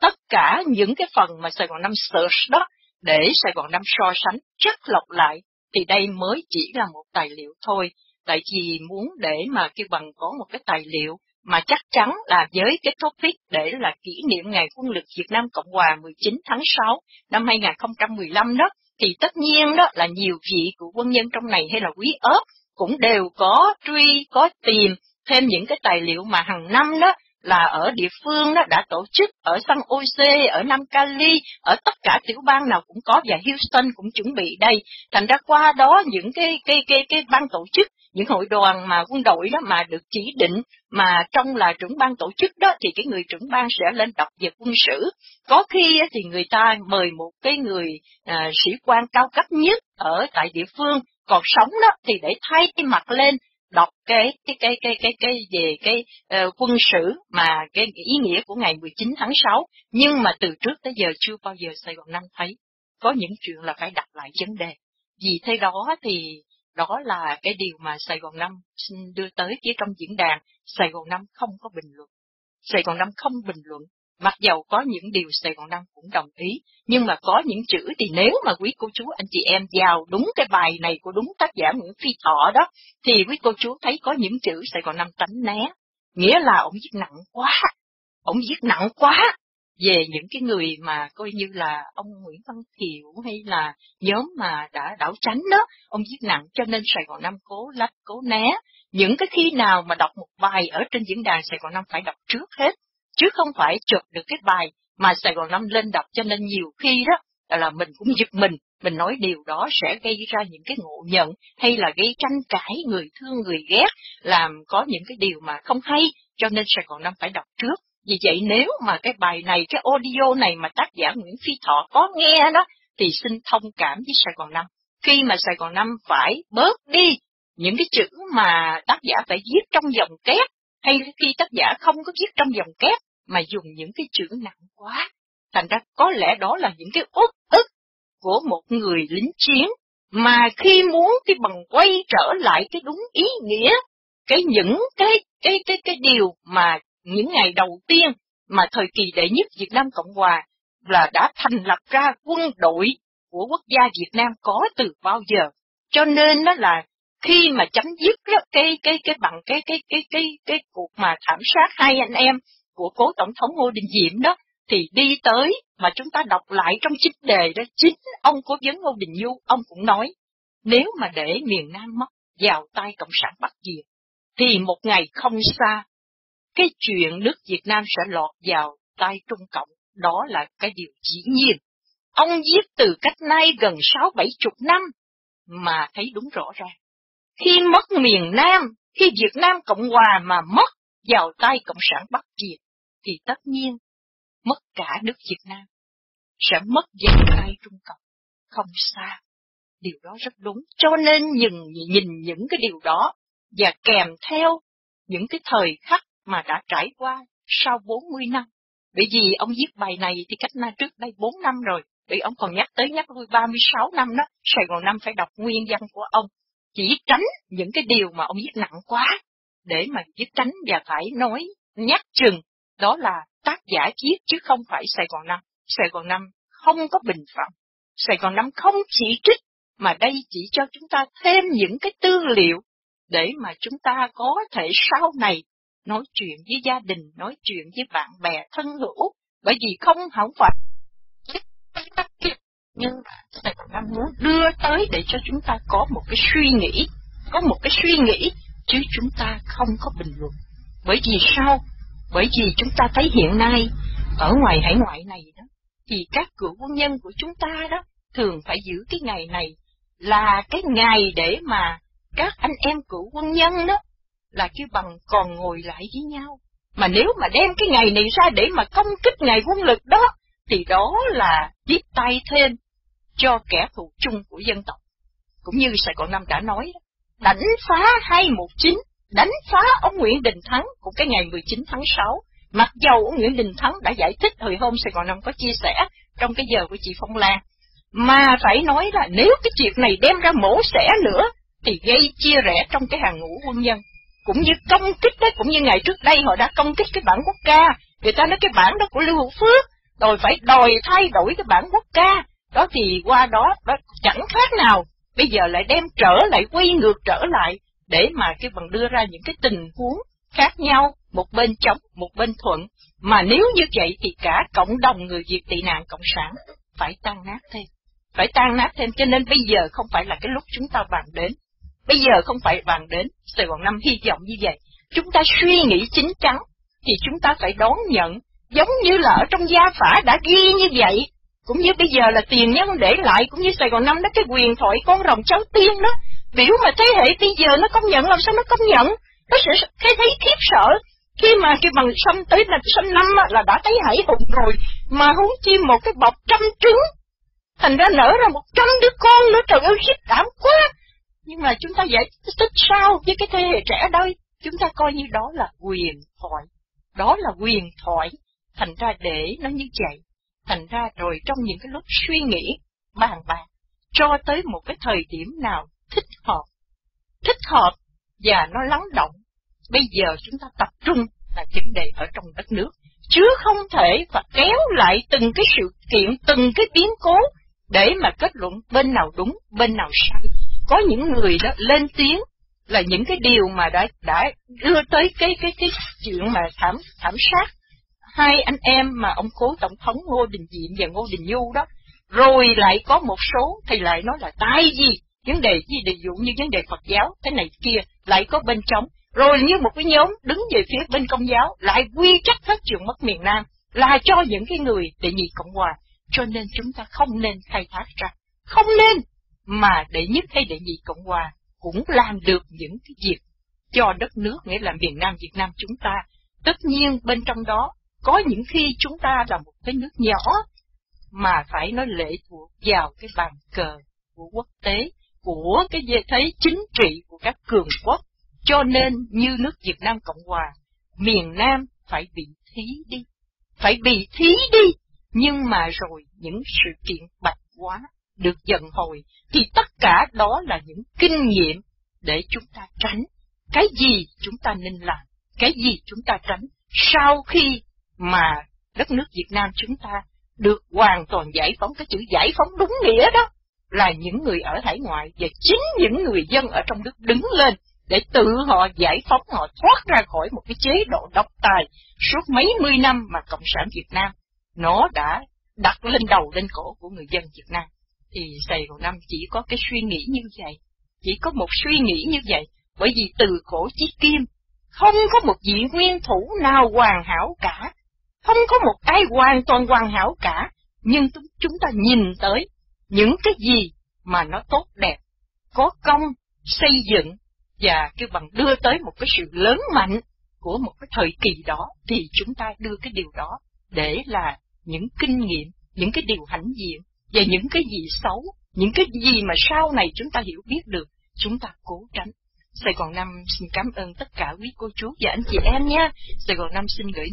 tất cả những cái phần mà Sài Gòn Năm search đó để Sài Gòn Năm so sánh chất lọc lại thì đây mới chỉ là một tài liệu thôi, tại vì muốn để mà kêu bằng có một cái tài liệu mà chắc chắn là với cái topic để là kỷ niệm Ngày Quân lực Việt Nam Cộng Hòa 19 tháng 6 năm 2015 đó, thì tất nhiên đó là nhiều vị của quân nhân trong này hay là quý ớt cũng đều có truy, có tìm thêm những cái tài liệu mà hàng năm đó là ở địa phương đó đã tổ chức ở San Jose, ở Nam Cali, ở tất cả tiểu bang nào cũng có và Houston cũng chuẩn bị đây. Thành ra qua đó những cái cái cái cái ban tổ chức những hội đoàn mà quân đội đó mà được chỉ định mà trong là trưởng ban tổ chức đó thì cái người trưởng ban sẽ lên đọc về quân sử có khi thì người ta mời một cái người à, sĩ quan cao cấp nhất ở tại địa phương còn sống đó thì để thay cái mặt lên đọc cái cái cái cái cái cái về cái uh, quân sử mà cái, cái ý nghĩa của ngày 19 tháng 6 nhưng mà từ trước tới giờ chưa bao giờ Sài Gòn Năm thấy có những chuyện là phải đặt lại vấn đề. Vì thế đó thì đó là cái điều mà Sài Gòn Năm xin đưa tới phía trong diễn đàn. Sài Gòn Năm không có bình luận. Sài Gòn Năm không bình luận. Mặc dầu có những điều Sài Gòn Năm cũng đồng ý, nhưng mà có những chữ thì nếu mà quý cô chú anh chị em vào đúng cái bài này của đúng tác giả Nguyễn Phi Thọ đó, thì quý cô chú thấy có những chữ Sài Gòn Năm tránh né. Nghĩa là ông viết nặng quá, ông viết nặng quá về những cái người mà coi như là ông Nguyễn Văn Thiệu hay là nhóm mà đã đảo tránh đó, ông viết nặng cho nên Sài Gòn Năm cố lách, cố né. Những cái khi nào mà đọc một bài ở trên diễn đàn Sài Gòn Năm phải đọc trước hết, chứ không phải chụp được cái bài mà Sài Gòn Năm lên đọc cho nên nhiều khi đó là mình cũng giật mình, mình nói điều đó sẽ gây ra những cái ngộ nhận hay là gây tranh cãi người thương người ghét, làm có những cái điều mà không hay, cho nên Sài Gòn Năm phải đọc trước. Vì vậy nếu mà cái bài này, cái audio này mà tác giả Nguyễn Phi Thọ có nghe đó, thì xin thông cảm với Sài Gòn Năm. Khi mà Sài Gòn Năm phải bớt đi những cái chữ mà tác giả phải viết trong dòng kép, hay khi tác giả không có viết trong dòng kép, mà dùng những cái chữ nặng quá. Thành ra có lẽ đó là những cái út ức của một người lính chiến, mà khi muốn cái bằng quay trở lại cái đúng ý nghĩa, cái những cái cái cái cái điều mà những ngày đầu tiên mà thời kỳ đệ nhất Việt Nam Cộng Hòa là đã thành lập ra quân đội của quốc gia Việt Nam có từ bao giờ. Cho nên đó là khi mà chấm dứt đó, cái cái cái bằng cái cái cái cái cái cuộc mà thảm sát hai anh em của cố tổng thống Ngô Đình Diệm đó thì đi tới mà chúng ta đọc lại trong chính đề đó chính ông cố vấn Ngô Đình Du ông cũng nói nếu mà để miền Nam mất vào tay cộng sản Bắc Việt thì một ngày không xa cái chuyện nước Việt Nam sẽ lọt vào tay Trung Cộng đó là cái điều dĩ nhiên. Ông viết từ cách nay gần sáu bảy chục năm mà thấy đúng rõ ràng. Khi mất miền Nam, khi Việt Nam Cộng Hòa mà mất vào tay Cộng sản Bắc Việt, thì tất nhiên mất cả nước Việt Nam, sẽ mất vào tay Trung Cộng, không xa. Điều đó rất đúng, cho nên nhìn, nhìn những cái điều đó và kèm theo những cái thời khắc mà đã trải qua sau 40 năm. Bởi vì ông viết bài này thì cách na trước đây 4 năm rồi, vì ông còn nhắc tới nhắc lui 36 năm đó, Sài Gòn năm phải đọc nguyên văn của ông, chỉ tránh những cái điều mà ông viết nặng quá, để mà viết tránh và phải nói nhắc chừng, đó là tác giả viết chứ không phải Sài Gòn năm. Sài Gòn năm không có bình phẩm, Sài Gòn năm không chỉ trích, mà đây chỉ cho chúng ta thêm những cái tư liệu để mà chúng ta có thể sau này nói chuyện với gia đình, nói chuyện với bạn bè thân hữu, bởi vì không không phải nhưng Sài Gòn muốn đưa tới để cho chúng ta có một cái suy nghĩ, có một cái suy nghĩ, chứ chúng ta không có bình luận. Bởi vì sao? Bởi vì chúng ta thấy hiện nay, ở ngoài hải ngoại này đó, thì các cựu quân nhân của chúng ta đó, thường phải giữ cái ngày này là cái ngày để mà các anh em cựu quân nhân đó, là chứ bằng còn ngồi lại với nhau. Mà nếu mà đem cái ngày này ra để mà công kích ngày quân lực đó, thì đó là giết tay thêm cho kẻ thù chung của dân tộc. Cũng như Sài Gòn Năm đã nói, đánh phá 219, đánh phá ông Nguyễn Đình Thắng của cái ngày 19 tháng 6. Mặc dầu ông Nguyễn Đình Thắng đã giải thích hồi hôm Sài Gòn Năm có chia sẻ trong cái giờ của chị Phong Lan, mà phải nói là nếu cái chuyện này đem ra mổ xẻ nữa, thì gây chia rẽ trong cái hàng ngũ quân nhân. Cũng như công kích đấy, cũng như ngày trước đây họ đã công kích cái bản quốc ca, người ta nói cái bản đó của Lưu Hữu Phước, rồi phải đòi thay đổi cái bản quốc ca, đó thì qua đó, đó chẳng khác nào, bây giờ lại đem trở lại, quay ngược trở lại, để mà cái bằng đưa ra những cái tình huống khác nhau, một bên chống, một bên thuận, mà nếu như vậy thì cả cộng đồng người Việt tị nạn Cộng sản phải tan nát thêm. Phải tan nát thêm, cho nên bây giờ không phải là cái lúc chúng ta bàn đến. Bây giờ không phải bàn đến, Sài Gòn Năm hy vọng như vậy. Chúng ta suy nghĩ chính chắn, thì chúng ta phải đón nhận, giống như là ở trong gia phả đã ghi như vậy, cũng như bây giờ là tiền nhân để lại, cũng như Sài Gòn năm đó cái quyền thoại con rồng cháu tiên đó, biểu mà thế hệ bây giờ nó công nhận làm sao nó công nhận, nó sẽ thấy thấy khiếp sợ, khi mà cái bằng sanh tới là sanh năm là đã thấy hải hùng rồi, mà huống chi một cái bọc trăm trứng, thành ra nở ra một trăm đứa con nữa, trời ơi khiếp đảm quá. Nhưng mà chúng ta giải thích sao với cái thế hệ trẻ đây, chúng ta coi như đó là quyền thoại, đó là quyền thoại, thành ra để nó như vậy, Thành ra rồi trong những cái lúc suy nghĩ, bàn bạc, cho tới một cái thời điểm nào thích hợp, thích hợp và nó lắng động. Bây giờ chúng ta tập trung là vấn đề ở trong đất nước, chứ không thể và kéo lại từng cái sự kiện, từng cái biến cố để mà kết luận bên nào đúng, bên nào sai. Có những người đó lên tiếng là những cái điều mà đã đã đưa tới cái cái cái chuyện mà thảm thảm sát hai anh em mà ông cố tổng thống Ngô Đình Diệm và Ngô Đình Du đó, rồi lại có một số thì lại nói là tai gì, vấn đề gì ví dụ như vấn đề Phật giáo, thế này kia, lại có bên trong, rồi như một cái nhóm đứng về phía bên công giáo, lại quy trách hết chuyện mất miền Nam, là cho những cái người đệ nhị Cộng Hòa, cho nên chúng ta không nên khai thác ra, không nên, mà đệ nhất hay đệ nhị Cộng Hòa cũng làm được những cái việc cho đất nước, nghĩa là miền Nam Việt Nam chúng ta. Tất nhiên bên trong đó có những khi chúng ta là một cái nước nhỏ mà phải nói lệ thuộc vào cái bàn cờ của quốc tế, của cái dễ thấy chính trị của các cường quốc. Cho nên như nước Việt Nam Cộng Hòa, miền Nam phải bị thí đi, phải bị thí đi. Nhưng mà rồi những sự kiện bạch quá được dần hồi, thì tất cả đó là những kinh nghiệm để chúng ta tránh. Cái gì chúng ta nên làm, cái gì chúng ta tránh. Sau khi mà đất nước Việt Nam chúng ta được hoàn toàn giải phóng, cái chữ giải phóng đúng nghĩa đó, là những người ở hải ngoại và chính những người dân ở trong nước đứng lên để tự họ giải phóng, họ thoát ra khỏi một cái chế độ độc tài suốt mấy mươi năm mà Cộng sản Việt Nam nó đã đặt lên đầu lên cổ của người dân Việt Nam. Thì Sài Gòn Năm chỉ có cái suy nghĩ như vậy, chỉ có một suy nghĩ như vậy, bởi vì từ cổ chí kim, không có một vị nguyên thủ nào hoàn hảo cả, không có một ai hoàn toàn hoàn hảo cả, nhưng chúng ta nhìn tới những cái gì mà nó tốt đẹp, có công, xây dựng và kêu bằng đưa tới một cái sự lớn mạnh của một cái thời kỳ đó thì chúng ta đưa cái điều đó để là những kinh nghiệm, những cái điều hãnh diện về những cái gì xấu, những cái gì mà sau này chúng ta hiểu biết được, chúng ta cố tránh. Sài Gòn Năm xin cảm ơn tất cả quý cô chú và anh chị em nhé. Sài Gòn Năm xin gửi